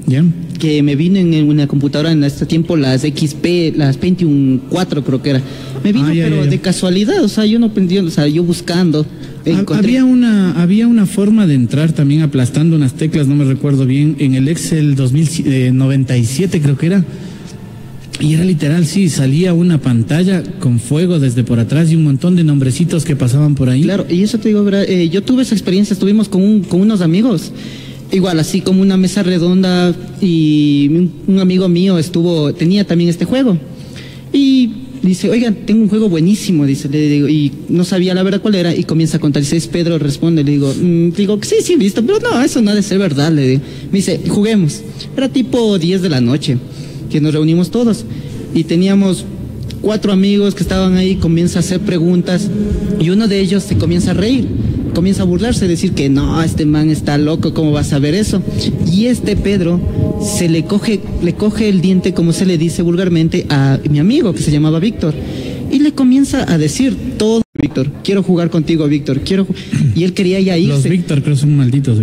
¿Ya? Que me vino en una computadora en este tiempo las XP, las Pentium 4 creo que era. Me vino Ah, ya, pero ya, ya. de casualidad, o sea, yo no aprendí, o sea, yo buscando encontré- Había una, había una forma de entrar también aplastando unas teclas, no me recuerdo bien, en el Excel 2097 creo que era. Y era literal, sí, salía una pantalla con fuego desde por atrás y un montón de nombrecitos que pasaban por ahí. Claro, y eso te digo. Eh, yo tuve esa experiencia, estuvimos con, un- con unos amigos, igual así como una mesa redonda y un, amigo mío estuvo, tenía también este juego. Y dice, oigan, tengo un juego buenísimo, dice, le digo, y no sabía la verdad cuál era, y comienza a contar, dice, es Pedro, responde, le digo, "Mm", digo, sí, sí, listo, pero no, eso no ha de ser verdad, le digo. Me dice, juguemos. Era tipo 10 de la noche, que nos reunimos todos, y teníamos cuatro amigos que estaban ahí, comienza a hacer preguntas y uno de ellos se comienza a reír, comienza a burlarse, decir que no, este man está loco, ¿cómo vas a ver eso? Y este Pedro se le coge, le coge el diente, como se le dice vulgarmente, a mi amigo que se llamaba Víctor y le comienza a decir todo Víctor, quiero jugar contigo, Víctor, quiero ju-". y él quería ya Los irse. Víctor creo son malditos.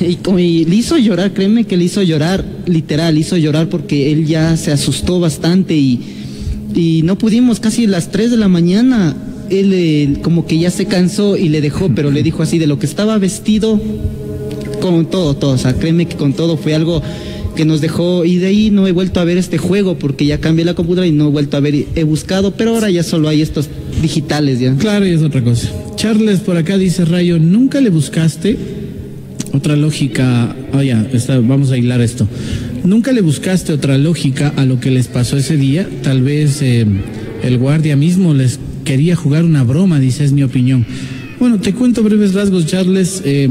Y, y le hizo llorar, créeme que le hizo llorar, literal, hizo llorar porque él ya se asustó bastante y, y no pudimos, casi las 3 de la mañana, él como que ya se cansó y le dejó, pero le dijo así de lo que estaba vestido, con todo, todo, o sea, créeme que con todo fue algo que nos dejó y de ahí no he vuelto a ver este juego porque ya cambié la computadora y no he vuelto a ver, he buscado, pero ahora ya solo hay estos digitales ya. Claro, y es otra cosa. Charles por acá dice Rayo, ¿nunca le buscaste otra lógica? Oh, ya, vamos a hilar esto. ¿Nunca le buscaste otra lógica a lo que les pasó ese día? Tal vez eh, el guardia mismo les quería jugar una broma, dice, es mi opinión. Bueno, te cuento breves rasgos, Charles. Eh,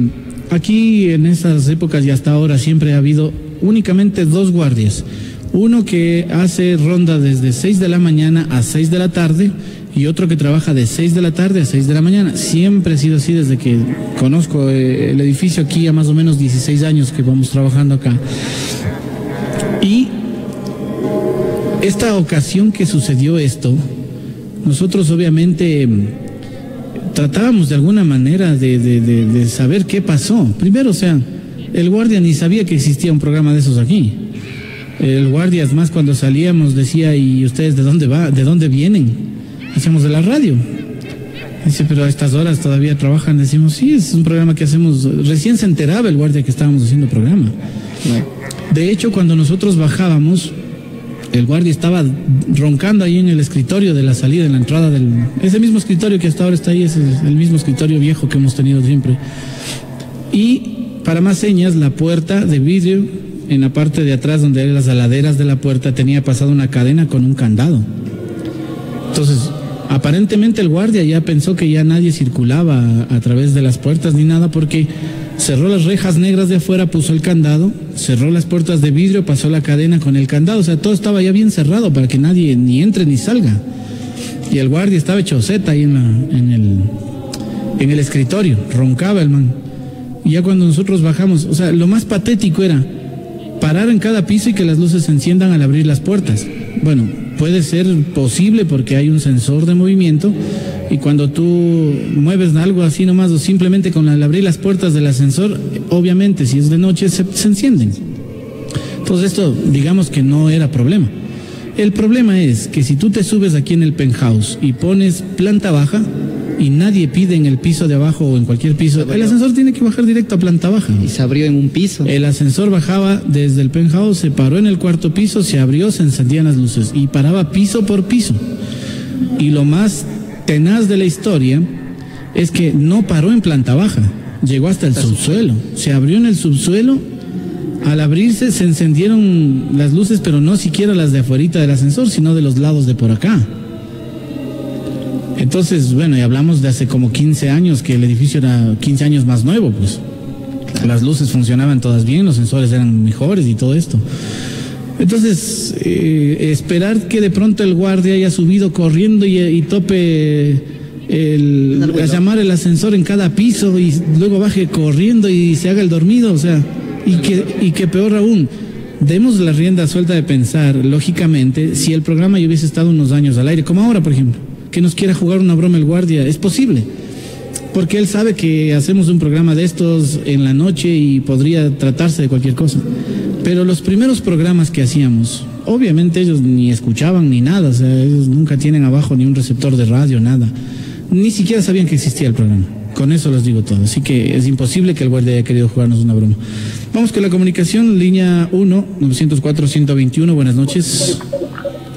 aquí en estas épocas y hasta ahora siempre ha habido únicamente dos guardias. Uno que hace ronda desde 6 de la mañana a 6 de la tarde y otro que trabaja de 6 de la tarde a 6 de la mañana. Siempre ha sido así desde que conozco eh, el edificio aquí a más o menos 16 años que vamos trabajando acá. Y esta ocasión que sucedió esto, nosotros obviamente mm, tratábamos de alguna manera de, de- de- de saber qué pasó. Primero, o sea, el guardia ni sabía que existía un programa de esos aquí. El guardia, es más, cuando salíamos decía, ¿y ustedes de dónde va? ¿De dónde vienen? Decíamos de la radio. Dice, pero a estas horas todavía trabajan. Decimos, sí, es un programa que hacemos. Recién se enteraba el guardia que estábamos haciendo programa. De hecho, cuando nosotros bajábamos, el guardia estaba roncando ahí en el escritorio de la salida, en la entrada del... Ese mismo escritorio que hasta ahora está ahí, es el, mismo escritorio viejo que hemos tenido siempre. Y para más señas, la puerta de vidrio, en la parte de atrás donde eran las aladeras de la puerta, tenía pasado una cadena con un candado. Entonces, aparentemente el guardia ya pensó que ya nadie circulaba a través de las puertas ni nada porque cerró las rejas negras de afuera, puso el candado, cerró las puertas de vidrio, pasó la cadena con el candado, o sea, todo estaba ya bien cerrado para que nadie ni entre ni salga. Y el guardia estaba hecho zeta ahí en, la- en el, en el escritorio, roncaba el man. Y ya cuando nosotros bajamos, o sea, lo más patético era parar en cada piso y que las luces se enciendan al abrir las puertas. Bueno, puede ser posible porque hay un sensor de movimiento y cuando tú mueves algo así nomás o simplemente con al abrir las puertas del ascensor, obviamente si es de noche se, se encienden. Entonces esto digamos que no era problema. El problema es que si tú te subes aquí en el penthouse y pones planta baja y nadie pide en el piso de abajo o en cualquier piso, el ascensor tiene que bajar directo a planta baja. Y se abrió en un piso. El ascensor bajaba desde el penthouse, se paró en el cuarto piso, se abrió, se encendían las luces y paraba piso por piso. Y lo más tenaz de la historia es que no paró en planta baja, llegó hasta el subsuelo. Se abrió en el subsuelo, al abrirse se encendieron las luces, pero no siquiera las de afuera del ascensor, sino de los lados de por acá. Entonces, bueno, y hablamos de hace como 15 años, que el edificio era 15 años más nuevo, pues. Las luces funcionaban todas bien, los sensores eran mejores y todo esto. Entonces, eh, esperar que de pronto el guardia haya subido corriendo y, y tope el, a llamar el ascensor en cada piso y luego baje corriendo y se haga el dormido, o sea, y que, y que peor aún, demos la rienda suelta de pensar, lógicamente, si el programa ya hubiese estado unos años al aire, como ahora, por ejemplo, que nos quiera jugar una broma el guardia, es posible. Porque él sabe que hacemos un programa de estos en la noche y podría tratarse de cualquier cosa. Pero los primeros programas que hacíamos, obviamente ellos ni escuchaban ni nada, o sea, ellos nunca tienen abajo ni un receptor de radio, nada. Ni siquiera sabían que existía el programa. Con eso les digo todo. Así que es imposible que el guardia haya querido jugarnos una broma. Vamos con la comunicación, línea 1, 904-121. Buenas noches.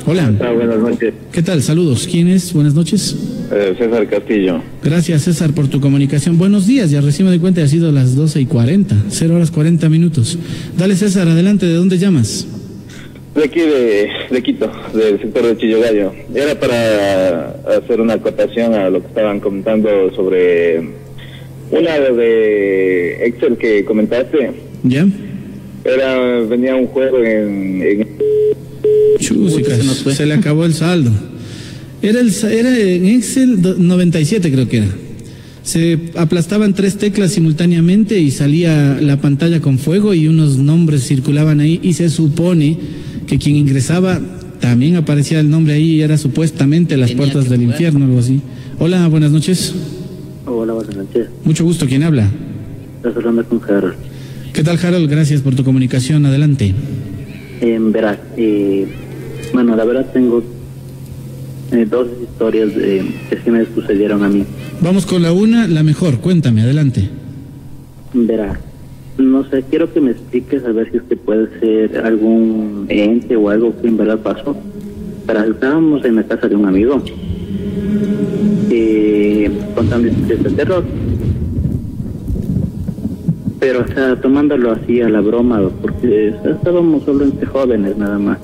Hola. Ah, buenas noches, ¿Qué tal? Saludos. ¿Quién es? Buenas noches. Eh, César Castillo. Gracias César por tu comunicación. Buenos días, ya me doy cuenta, ha sido las 12 y 40, 0 horas 40 minutos. Dale César, adelante, ¿de dónde llamas? De aquí de, de Quito, del sector de Chillogallo. Era para hacer una acotación a lo que estaban comentando sobre una de Excel que comentaste. ¿Ya? Era, venía un juego en, en se fue. se le acabó el saldo. Era, el, sa- era en Excel do- 97 creo que era. Se aplastaban tres teclas simultáneamente y salía la pantalla con fuego y unos nombres circulaban ahí y se supone que quien ingresaba también aparecía el nombre ahí y era supuestamente las Tenía puertas del jugar. infierno, algo así. Hola, buenas noches. Hola, buenas noches. Mucho gusto, ¿quién habla? Estás hablando con Harold. ¿Qué tal, Harold? Gracias por tu comunicación. Adelante. Eh, verás, eh, bueno, la verdad tengo eh, dos historias de, que sí me sucedieron a mí. Vamos con la una, la mejor. Cuéntame, adelante. Verás, no sé, quiero que me expliques a ver si es que puede ser algún ente o algo que en verdad pasó. Verás, estábamos en la casa de un amigo eh, contando historias de terror. Pero, o sea, tomándolo así a la broma, porque estábamos solo entre jóvenes nada más.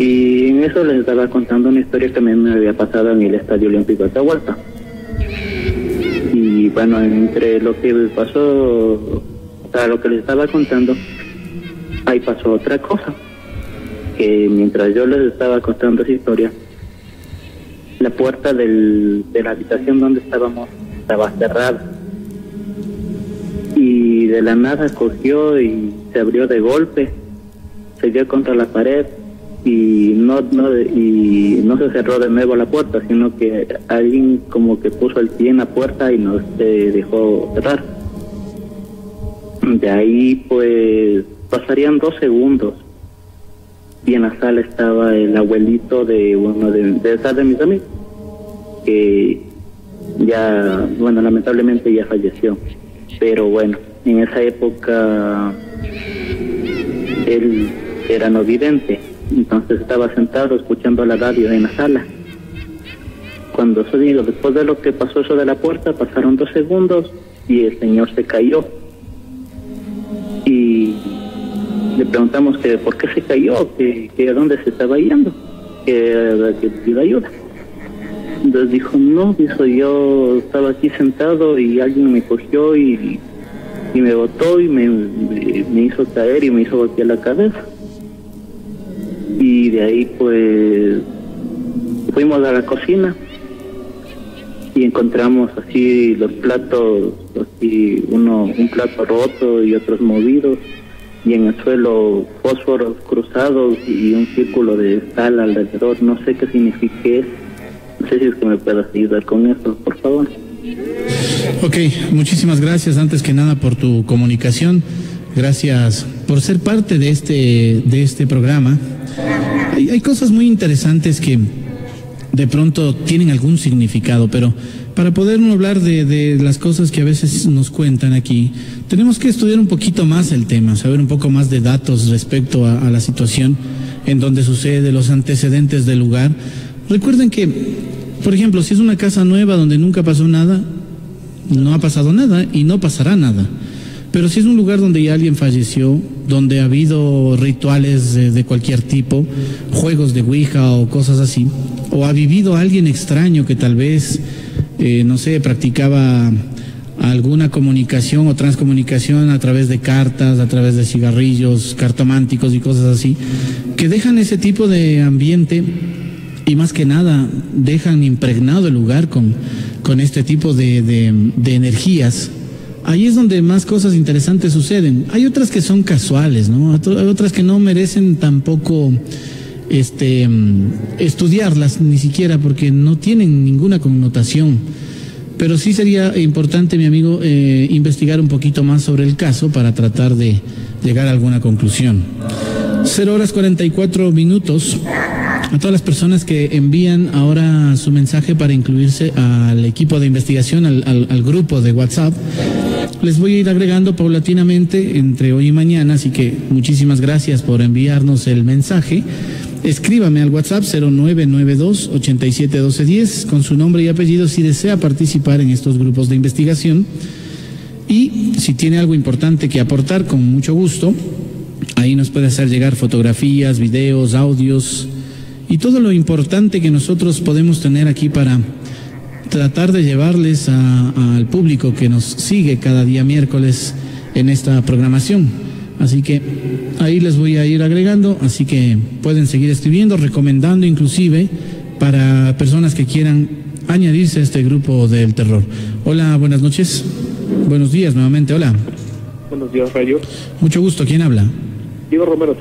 Y en eso les estaba contando una historia que a me había pasado en el Estadio Olímpico de Atahualpa. Y bueno, entre lo que pasó, o sea, lo que les estaba contando, ahí pasó otra cosa. Que mientras yo les estaba contando esa historia, la puerta del, de la habitación donde estábamos estaba cerrada. Y de la nada cogió y se abrió de golpe, se dio contra la pared y no, no y no se cerró de nuevo la puerta, sino que alguien como que puso el pie en la puerta y no se dejó cerrar. De ahí pues pasarían dos segundos y en la sala estaba el abuelito de uno de, de, de mis amigos que ya, bueno, lamentablemente ya falleció. Pero bueno, en esa época él era no vidente, entonces estaba sentado escuchando la radio en la sala. Cuando se digo, después de lo que pasó eso de la puerta, pasaron dos segundos y el señor se cayó. Y le preguntamos que por qué se cayó, que, que a dónde se estaba yendo, que, que pidió ayuda. Entonces dijo, no, dijo, yo estaba aquí sentado y alguien me cogió y, me botó y me, me, me hizo caer y me hizo golpear la cabeza. Y de ahí pues fuimos a la cocina y encontramos así los platos, así uno un plato roto y otros movidos y en el suelo fósforos cruzados y un círculo de sal alrededor. No sé qué signifique. No sé si es que me puedas ayudar con eso, por favor. Ok, muchísimas gracias antes que nada por tu comunicación. Gracias por ser parte de este, de este programa. Hay, cosas muy interesantes que de pronto tienen algún significado, pero para poder hablar de, de, las cosas que a veces nos cuentan aquí, tenemos que estudiar un poquito más el tema, saber un poco más de datos respecto a, a la situación en donde sucede, los antecedentes del lugar. Recuerden que, por ejemplo, si es una casa nueva donde nunca pasó nada, no ha pasado nada y no pasará nada. Pero si es un lugar donde ya alguien falleció, donde ha habido rituales de, cualquier tipo, juegos de Ouija o cosas así, o ha vivido alguien extraño que tal vez, eh, no sé, practicaba alguna comunicación o transcomunicación a través de cartas, a través de cigarrillos, cartománticos y cosas así, que dejan ese tipo de ambiente y más que nada dejan impregnado el lugar con, con este tipo de, de energías ahí es donde más cosas interesantes suceden. Hay otras que son casuales, ¿no? Hay otras que no merecen tampoco este estudiarlas ni siquiera porque no tienen ninguna connotación. Pero sí sería importante, mi amigo, eh, investigar un poquito más sobre el caso para tratar de llegar a alguna conclusión. Cero horas 44 minutos. A todas las personas que envían ahora su mensaje para incluirse al equipo de investigación, al grupo de WhatsApp, les voy a ir agregando paulatinamente entre hoy y mañana, así que muchísimas gracias por enviarnos el mensaje. Escríbame al WhatsApp 0992 871210 con su nombre y apellido si desea participar en estos grupos de investigación. Y si tiene algo importante que aportar, con mucho gusto, ahí nos puede hacer llegar fotografías, videos, audios y todo lo importante que nosotros podemos tener aquí para tratar de llevarles a, al público que nos sigue cada día miércoles en esta programación. Así que ahí les voy a ir agregando, así que pueden seguir escribiendo, recomendando inclusive para personas que quieran añadirse a este grupo del terror. Hola, buenas noches. Buenos días nuevamente, hola. Buenos días, Rayo. Mucho gusto, ¿quién habla? Diego Romero,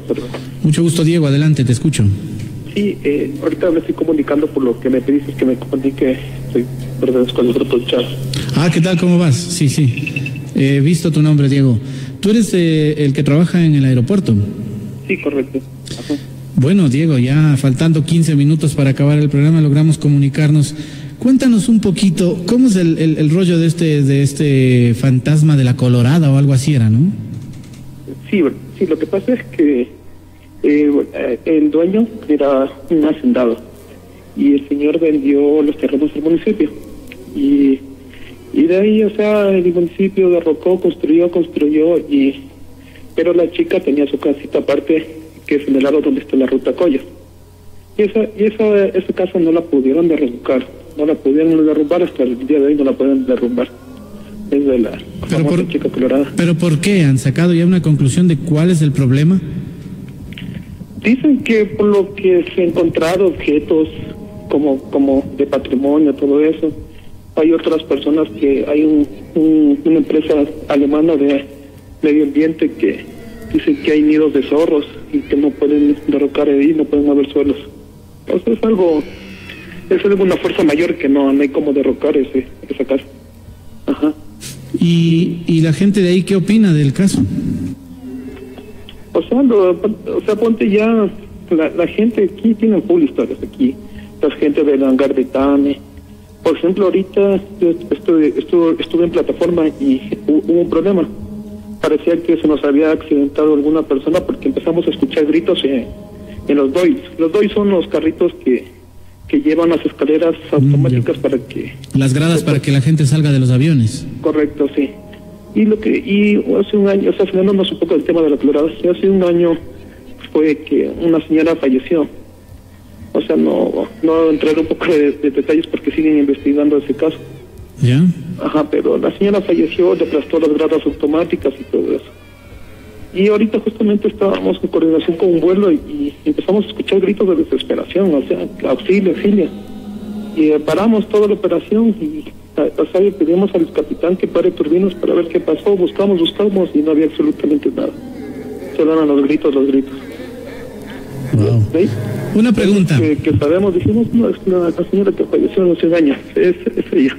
Mucho gusto, Diego, adelante, te escucho. Sí, eh, ahorita me estoy comunicando por lo que me pediste que me comunique. Soy pertenezco al grupo de chat. Ah, ¿qué tal? ¿Cómo vas? Sí, sí. He visto tu nombre, Diego. Tú eres eh, el que trabaja en el aeropuerto. Sí, correcto. Ajá. Bueno, Diego, ya faltando 15 minutos para acabar el programa, logramos comunicarnos. Cuéntanos un poquito, ¿cómo es el, el- el rollo de este, de este fantasma de la Colorada o algo así era, no? Sí, sí, lo que pasa es que eh, el dueño era un hacendado y el señor vendió los terrenos al municipio. Y, y de ahí, o sea, el municipio derrocó, construyó, construyó, y pero la chica tenía su casita aparte, que es en el lado donde está la ruta Coya. Y esa, y esa, esa casa no la pudieron derrumbar, no la pudieron derrumbar hasta el día de hoy, no la pueden derrumbar. Es de la chica colorada. Pero ¿por qué? ¿Han sacado ya una conclusión de cuál es el problema? Dicen que por lo que se han encontrado objetos como como de patrimonio, todo eso, hay otras personas que hay un, un- una empresa alemana de medio ambiente que dicen que hay nidos de zorros y que no pueden derrocar ahí, no pueden mover suelos. Sea, es algo, es algo una fuerza mayor que no, no hay como derrocar ese, esa casa. Ajá. ¿Y, ¿Y la gente de ahí qué opina del caso? O sea, lo- o sea, ponte ya, la, la gente aquí tiene full historias aquí. La gente del hangar de Tame. Por ejemplo, ahorita yo estuve, estuve, estuve en plataforma y hu- hubo un problema. Parecía que se nos había accidentado alguna persona porque empezamos a escuchar gritos en, en los DOIs. Los DOIs son los carritos que, que llevan las escaleras automáticas para que Las gradas para que la gente salga de los aviones. Correcto, sí. Y lo que y hace un año, o sea, saliéndonos un poco del tema de la colorada, hace un año fue que una señora falleció. O sea, no no entraré un poco de, de detalles porque siguen investigando ese caso. ¿Ya? Ajá, pero la señora falleció, le aplastó las gradas automáticas y todo eso. Y ahorita justamente estábamos en coordinación con un vuelo y, y empezamos a escuchar gritos de desesperación, o sea, auxilio, auxilio. Y eh, paramos toda la operación y o sea, le pedimos al capitán que pare turbinas para ver qué pasó, buscamos, buscamos y no había absolutamente nada. Solo eran los gritos, los gritos. ¿Sí? Una pregunta. Que, que sabemos, dijimos, no, es la, la señora que falleció hace un año, es, es ella.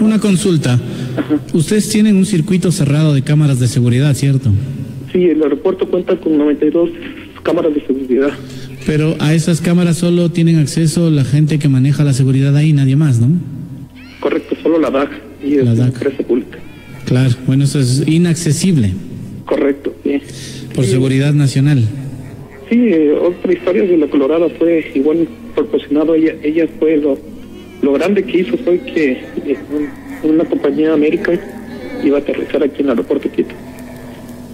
Una consulta. Ustedes tienen un circuito cerrado de cámaras de seguridad, ¿cierto? Sí, el aeropuerto cuenta con 92 cámaras de seguridad. Pero a esas cámaras solo tienen acceso la gente que maneja la seguridad ahí, nadie más, ¿no? Solo la DAC y es La una DAC. empresa pública. Claro, bueno, eso es inaccesible Correcto, sí. por seguridad nacional. Sí, eh, otra historia de la Colorada fue igual proporcionado. Ella, ella fue lo, lo grande que hizo fue que eh, un- una compañía American iba a aterrizar aquí en el aeropuerto de Quito.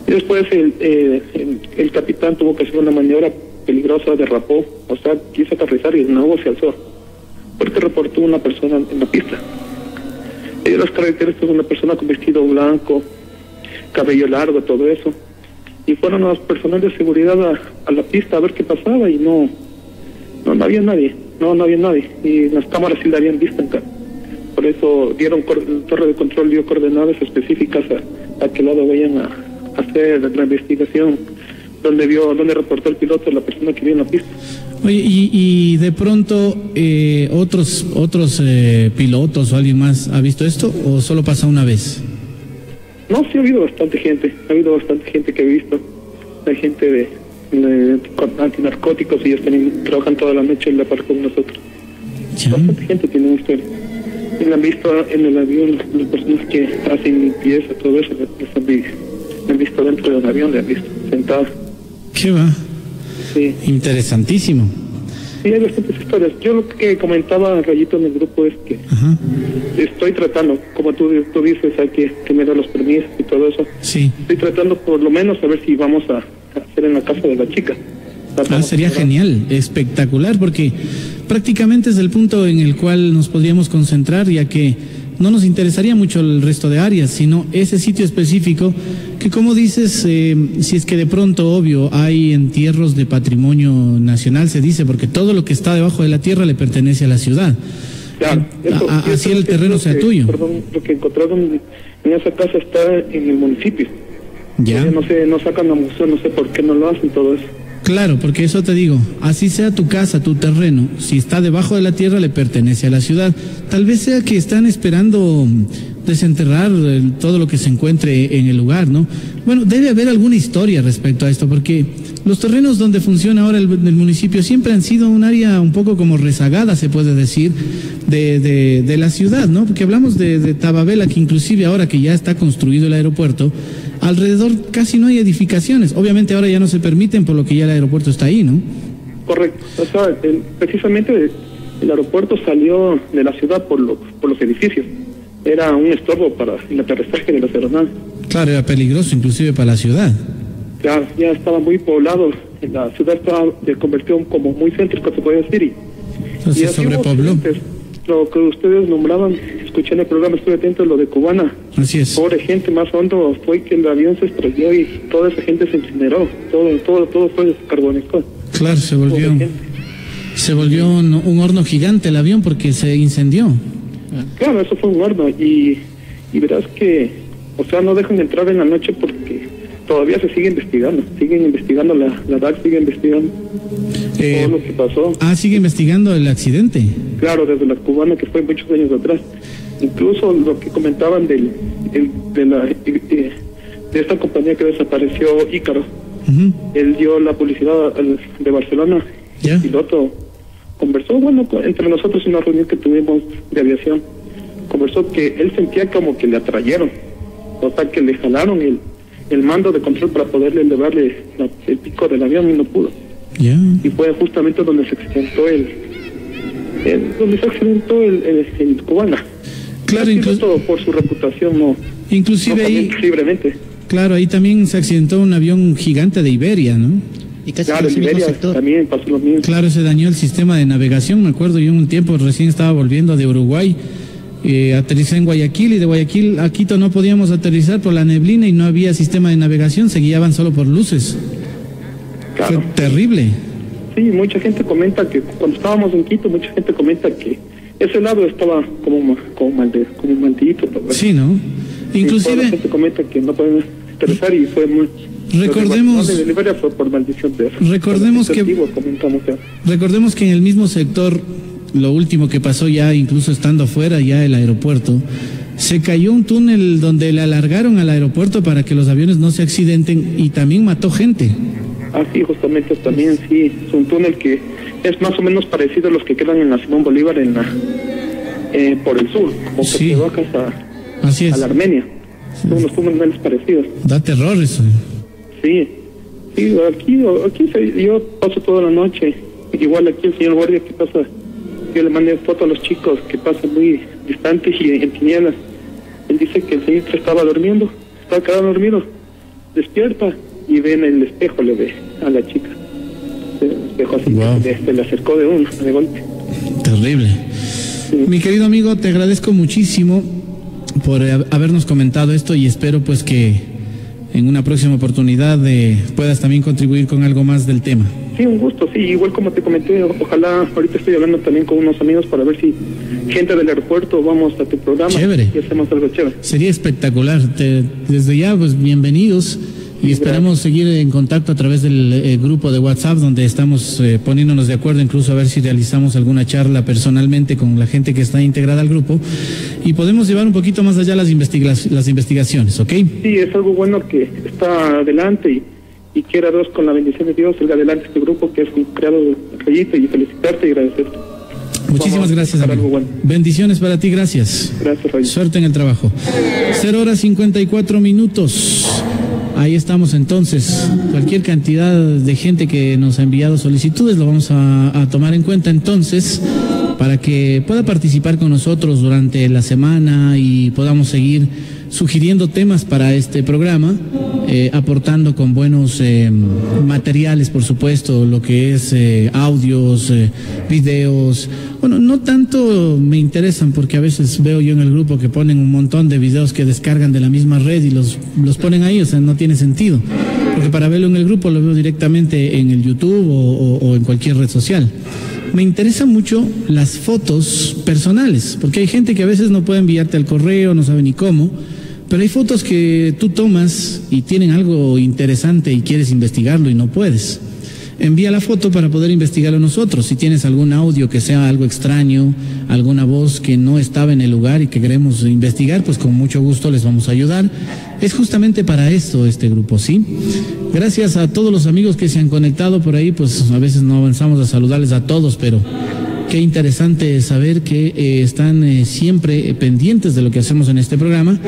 Y después el, eh, el, el capitán tuvo que hacer una maniobra peligrosa, derrapó, o sea, quiso aterrizar y de nuevo se alzó. Porque reportó una persona en la pista. Ella las características de una persona con vestido blanco, cabello largo, todo eso. Y fueron los personal de seguridad a, a la pista a ver qué pasaba y no, no, había nadie, no, no había nadie. Y las cámaras sí la habían visto en Por eso dieron, el torre de control dio coordenadas específicas a, a qué lado vayan a hacer la investigación, donde vio, donde reportó el piloto, la persona que vio en la pista. Oye, y, y de pronto eh, otros otros eh, pilotos o alguien más ha visto esto o solo pasa una vez? No, sí ha habido bastante gente, ha habido bastante gente que he visto. Hay gente de, de antinarcóticos y ellos tienen- trabajan toda la noche en la par con nosotros. Bastante gente tiene historia. Y la han visto en el avión, las personas que hacen limpieza, todo eso, las han, vi- las han visto dentro del avión, las han visto sentados. ¿Qué va? Sí. Interesantísimo. Sí, hay bastantes historias. Yo lo que comentaba Rayito en el grupo es que estoy tratando, como tú, tú dices, hay que tener los permisos y todo eso. Sí. Estoy tratando por lo menos a ver si vamos a hacer en la casa de la chica. Ah, sería genial, espectacular, porque prácticamente es el punto en el cual nos podríamos concentrar, ya que no nos interesaría mucho el resto de áreas, sino ese sitio específico que, como dices, eh, si es que de pronto, obvio, hay entierros de patrimonio nacional, se dice, porque todo lo que está debajo de la tierra le pertenece a la ciudad. Claro, eso- A- a- y así el terreno sea que- tuyo. Perdón, lo que encontraron en esa casa está en el municipio. Ya. No sé, no sacan la museo, no sé por qué no lo hacen todo eso. Claro, porque eso te digo, así sea tu casa, tu terreno, si está debajo de la tierra le pertenece a la ciudad. Tal vez sea que están esperando desenterrar el- todo lo que se encuentre en el lugar, ¿no? Bueno, debe haber alguna historia respecto a esto, porque los terrenos donde funciona ahora el, el municipio siempre han sido un área un poco como rezagada, se puede decir, de, de- de la ciudad, ¿no? Porque hablamos de, de Tababela, que inclusive ahora que ya está construido el aeropuerto, alrededor casi no hay edificaciones. Obviamente ahora ya no se permiten por lo que ya el aeropuerto está ahí, ¿no? Correcto. O sea, el- precisamente el aeropuerto salió de la ciudad por, los por los edificios. Era un estorbo para el aterrizaje de las aeronaves. Claro, era peligroso inclusive para la ciudad. Claro, ya estaba muy poblado. La ciudad estaba se convirtió como muy céntrica, se puede decir. Y, Entonces y así sobrepobló. Lo que ustedes nombraban, escuché en el programa, estuve atento a lo de Cubana. Así es. Pobre gente, más hondo fue que el avión se estrelló y toda esa gente se incineró. Todo, todo, todo fue descarbonizado. Claro, se volvió, se volvió un, un horno gigante el avión porque se incendió. Claro, eso fue un horno y, y verás que, o sea, no dejan de entrar en la noche porque todavía se sigue investigando, siguen investigando, la, la DAC sigue investigando Eh, todo lo que pasó. Ah, sigue investigando el accidente. Claro, desde la cubana que fue muchos años atrás. Incluso lo que comentaban del, el- de, la, de esta compañía que desapareció, Ícaro. Él dio la publicidad al- de Barcelona. El piloto conversó, bueno, entre nosotros en una reunión que tuvimos de aviación, conversó que él sentía como que le atrayeron, o sea, que le jalaron el, el mando de control para poderle elevarle la- el pico del avión y no pudo. Y fue justamente donde se accidentó el, el- donde se accidentó el, el, el cubana. Claro, piloto, por su reputación no, Inclusive no ahí, libremente. claro, ahí también se accidentó un avión gigante de Iberia, ¿no? Y casi Claro, en Liberia también pasó lo mismo. Claro, se dañó el sistema de navegación, me acuerdo, yo un tiempo recién estaba volviendo de Uruguay, eh, aterricé en Guayaquil y de Guayaquil a Quito no podíamos aterrizar por la neblina y no había sistema de navegación, se guiaban solo por luces. Fue terrible. Sí, mucha gente comenta que cuando estábamos en Quito, mucha gente comenta que ese lado estaba como, como, malde, como maldito. vez. Sí, ¿no? Inclusive- gente comenta que no pueden aterrizar y fue muy... Recordemos- Lo de Liberia fue por maldición de Recordemos de que-. Recordemos que en el mismo sector, lo último que pasó ya, incluso estando afuera ya el aeropuerto, se cayó un túnel donde le alargaron al aeropuerto para que los aviones no se accidenten y también mató gente. Ah, sí, justamente también, sí. Es un túnel que es más o menos parecido a los que quedan en la Simón Bolívar en la, eh, por el sur, como que te bajas a, Así es. a la Armenia. Son unos túneles parecidos. Da terror eso. Sí, sí, aquí, aquí se- yo paso toda la noche. Igual aquí el señor guardia que pasa, yo le mandé foto a los chicos que pasan muy distantes y en tinieblas. Él dice que el señor estaba durmiendo, estaba quedado dormido, despierta y ve en el espejo, le ve a la chica. El espejo así, que se, se le acercó de uno, de golpe. Terrible. Mi querido amigo, te agradezco muchísimo por habernos comentado esto y espero pues que en una próxima oportunidad eh, puedas también contribuir con algo más del tema. Sí, un gusto, sí, igual como te comenté, ojalá, ahorita estoy hablando también con unos amigos para ver si gente del aeropuerto vamos a tu programa Chévere. y hacemos algo chévere. Sería espectacular. Te- desde ya, pues bienvenidos y esperamos seguir en contacto a través del eh, grupo de WhatsApp donde estamos eh, poniéndonos de acuerdo, incluso a ver si realizamos alguna charla personalmente con la gente que está integrada al grupo y podemos llevar un poquito más allá las, investiga- las investigaciones, ¿ok? Sí, es algo bueno que está adelante y, y quiera Dios con la bendición de Dios salga adelante este grupo que es un creado Rayito y felicitarte y agradecerte. Muchísimas gracias, amigo. Bendiciones para ti, gracias. Gracias, Suerte en el trabajo. 0 horas 54 minutos. Ahí estamos entonces. Cualquier cantidad de gente que nos ha enviado solicitudes lo vamos a, a tomar en cuenta entonces para que pueda participar con nosotros durante la semana y podamos seguir sugiriendo temas para este programa, eh, aportando con buenos eh, materiales, por supuesto, lo que es eh, audios, eh, videos. Bueno, no tanto me interesan porque a veces veo yo en el grupo que ponen un montón de videos que descargan de la misma red y los, los ponen ahí, o sea, no tiene sentido. Porque para verlo en el grupo lo veo directamente en el YouTube o, en cualquier red social. Me interesan mucho las fotos personales, porque hay gente que a veces no puede enviarte al correo, no sabe ni cómo, pero hay fotos que tú tomas y tienen algo interesante y quieres investigarlo y no puedes. envía la foto para poder investigarlo nosotros. Si tienes algún audio que sea algo extraño, alguna voz que no estaba en el lugar y que queremos investigar, pues con mucho gusto les vamos a ayudar. Es justamente para esto este grupo, ¿sí? Gracias a todos los amigos que se han conectado por ahí, pues a veces no avanzamos a saludarles a todos, pero qué interesante saber que eh, están eh, siempre pendientes de lo que hacemos en este programa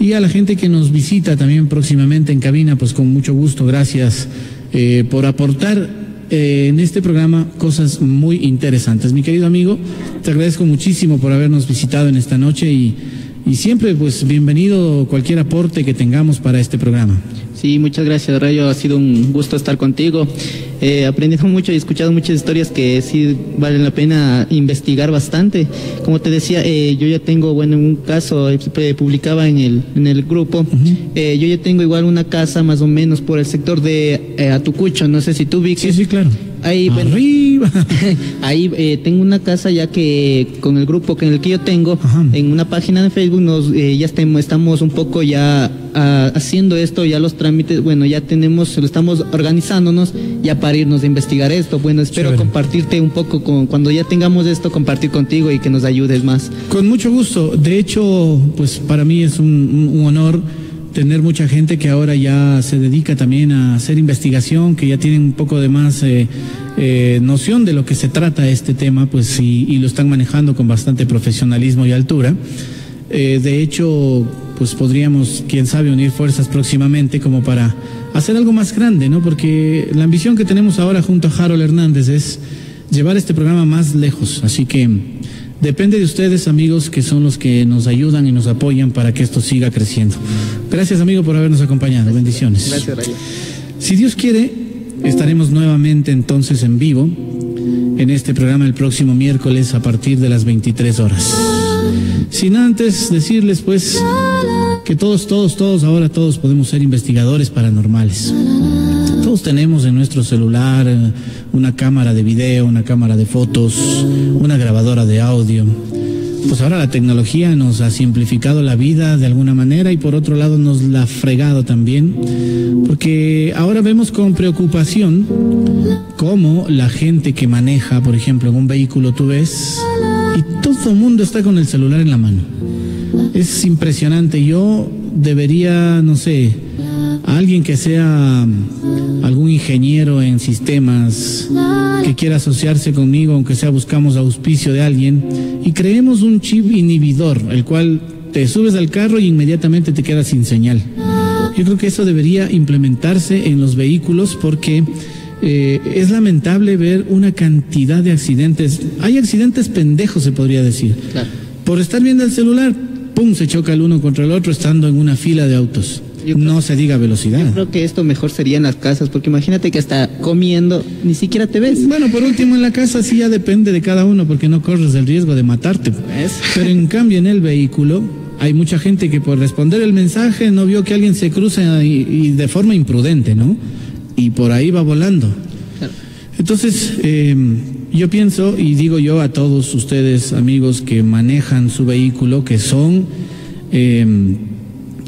y a la gente que nos visita también próximamente en cabina, pues con mucho gusto, gracias eh, por aportar en este programa cosas muy interesantes. Mi querido amigo, te agradezco muchísimo por habernos visitado en esta noche y, y siempre pues bienvenido cualquier aporte que tengamos para este programa. Sí, muchas gracias, Rayo. Ha sido un gusto estar contigo. He aprendido mucho y he escuchado muchas historias que sí valen la pena investigar bastante. Como te decía, eh, yo ya tengo, bueno, un caso, eh, publicaba en el, en el grupo, eh, yo ya tengo igual una casa más o menos por el sector de eh, Atucucho, no sé si tú vi Sí, sí, claro. Ahí, bueno, Arriba. [LAUGHS] ahí eh, tengo una casa ya que con el grupo que en el que yo tengo, Ajá. en una página de Facebook nos eh, ya estamos un poco ya ah, haciendo esto, ya los trámites, bueno, ya tenemos, lo estamos organizándonos ya para irnos a investigar esto. Bueno, espero Chévere. compartirte un poco con, cuando ya tengamos esto, compartir contigo y que nos ayudes más. Con mucho gusto. De hecho, pues para mí es un- un honor tener mucha gente que ahora ya se dedica también a hacer investigación, que ya tienen un poco de más eh, eh, noción de lo que se trata este tema, pues y, y lo están manejando con bastante profesionalismo y altura. Eh, de hecho, pues podríamos, quién sabe, unir fuerzas próximamente como para hacer algo más grande, ¿no? Porque la ambición que tenemos ahora junto a Harold Hernández es llevar este programa más lejos. Así que depende de ustedes, amigos, que son los que nos ayudan y nos apoyan para que esto siga creciendo. Gracias, amigo, por habernos acompañado. Bendiciones. Gracias, Rayo. Si Dios quiere, estaremos nuevamente entonces en vivo en este programa el próximo miércoles a partir de las 23 horas. Sin antes decirles pues que todos, todos, todos, ahora todos podemos ser investigadores paranormales. Todos tenemos en nuestro celular eh, una cámara de video, una cámara de fotos, una grabadora de audio. Pues ahora la tecnología nos ha simplificado la vida de alguna manera y por otro lado nos la ha fregado también, porque ahora vemos con preocupación cómo la gente que maneja, por ejemplo, en un vehículo tú ves y todo el mundo está con el celular en la mano. Es impresionante. Yo debería, no sé, a alguien que sea mm, algún ingeniero en sistemas que quiera asociarse conmigo, aunque sea buscamos auspicio de alguien, y creemos un chip inhibidor, el cual te subes al carro y inmediatamente te quedas sin señal. Yo creo que eso debería implementarse en los vehículos porque eh, es lamentable ver una cantidad de accidentes. Hay accidentes pendejos, se podría decir. Claro. Por estar viendo el celular, pum, se choca el uno contra el otro estando en una fila de autos. Yo creo- No se diga velocidad. Creo que esto mejor sería en las casas, porque imagínate que hasta comiendo ni siquiera te ves. Bueno, por último, en la casa sí ya depende de cada uno porque no corres el riesgo de matarte. ¿Ves? Pero en cambio en el vehículo hay mucha gente que por responder el mensaje no vio que alguien se cruza y, y de forma imprudente, ¿no? Y por ahí va volando. Claro. Entonces, eh, yo pienso y digo yo a todos ustedes, amigos que manejan su vehículo, que son, eh,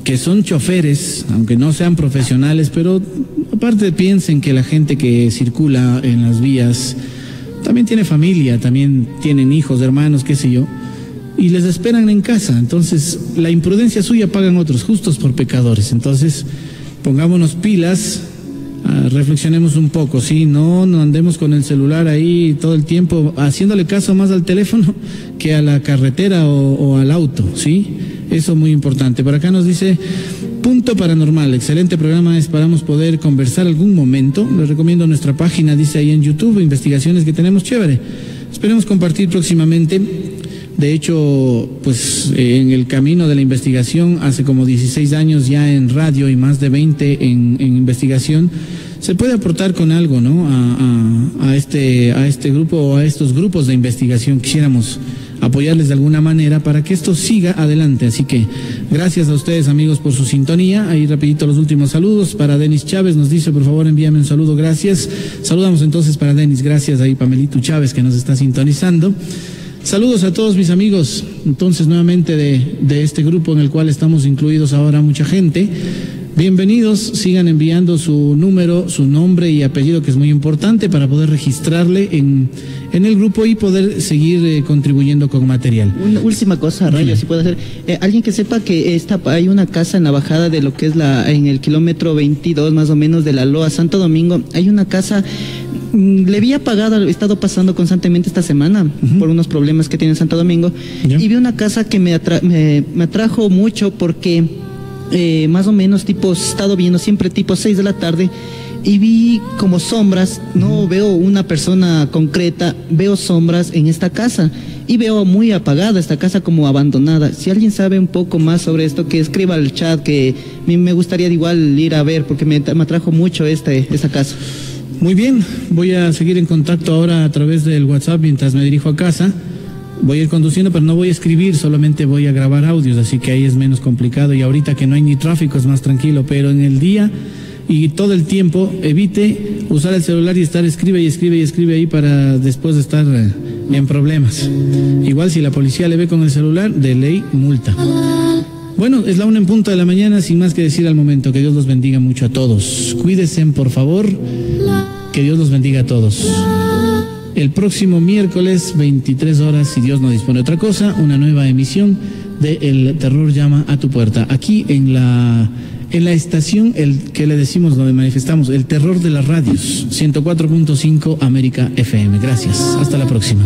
que son choferes, aunque no sean profesionales, pero aparte piensen que la gente que circula en las vías también tiene familia, también tienen hijos, hermanos, qué sé yo, y les esperan en casa. Entonces, la imprudencia suya pagan otros justos por pecadores. Entonces, pongámonos pilas, ah, reflexionemos un poco, sí, no, no andemos con el celular ahí todo el tiempo haciéndole caso más al teléfono [LAUGHS] que a la carretera o, o al auto, sí. Eso muy importante. Por acá nos dice Punto Paranormal, excelente programa, esperamos poder conversar algún momento. Les recomiendo nuestra página, dice ahí en YouTube, investigaciones que tenemos, chévere. Esperemos compartir próximamente. De hecho, pues en el camino de la investigación, hace como 16 años ya en radio y más de 20 en, investigación, se puede aportar con algo, ¿no? A, a- a este, a este grupo o a estos grupos de investigación. Quisiéramos apoyarles de alguna manera para que esto siga adelante. Así que gracias a ustedes amigos por su sintonía. Ahí rapidito los últimos saludos. Para Denis Chávez nos dice, por favor envíame un saludo, gracias. Saludamos entonces para Denis, gracias ahí Pamelito Chávez que nos está sintonizando. Saludos a todos mis amigos, entonces nuevamente de, de este grupo en el cual estamos incluidos ahora mucha gente. Bienvenidos, sigan enviando su número, su nombre y apellido, que es muy importante para poder registrarle en, en el grupo y poder seguir eh, contribuyendo con material. Una última cosa, Rayo, si puede hacer. Eh, alguien que sepa que esta, hay una casa en la bajada de lo que es la, en el kilómetro 22 más o menos de la Loa Santo Domingo, hay una casa, mm, le había pagado, he estado pasando constantemente esta semana por unos problemas que tiene en Santo Domingo, y vi una casa que me, atra- me, me atrajo mucho porque eh, más o menos tipo, estado viendo siempre tipo 6 de la tarde y vi como sombras, no veo una persona concreta, veo sombras en esta casa y veo muy apagada esta casa como abandonada. Si alguien sabe un poco más sobre esto, que escriba al chat, que me, me gustaría igual ir a ver porque me, me atrajo mucho este, esta casa. Muy bien, voy a seguir en contacto ahora a través del WhatsApp mientras me dirijo a casa. Voy a ir conduciendo, pero no voy a escribir, solamente voy a grabar audios, así que ahí es menos complicado y ahorita que no hay ni tráfico es más tranquilo, pero en el día y todo el tiempo evite usar el celular y estar escribe y escribe y escribe ahí para después de estar eh, en problemas. Igual si la policía le ve con el celular, de ley multa. Bueno, es la una en punto de la mañana, sin más que decir al momento. Que Dios los bendiga mucho a todos. Cuídense, por favor. Que Dios los bendiga a todos. El próximo miércoles, 23 horas, si Dios no dispone otra cosa, una nueva emisión de El Terror Llama a tu Puerta. Aquí en la, en la estación, el que le decimos, donde manifestamos, el terror de las radios, 104.5 América FM. Gracias. Hasta la próxima.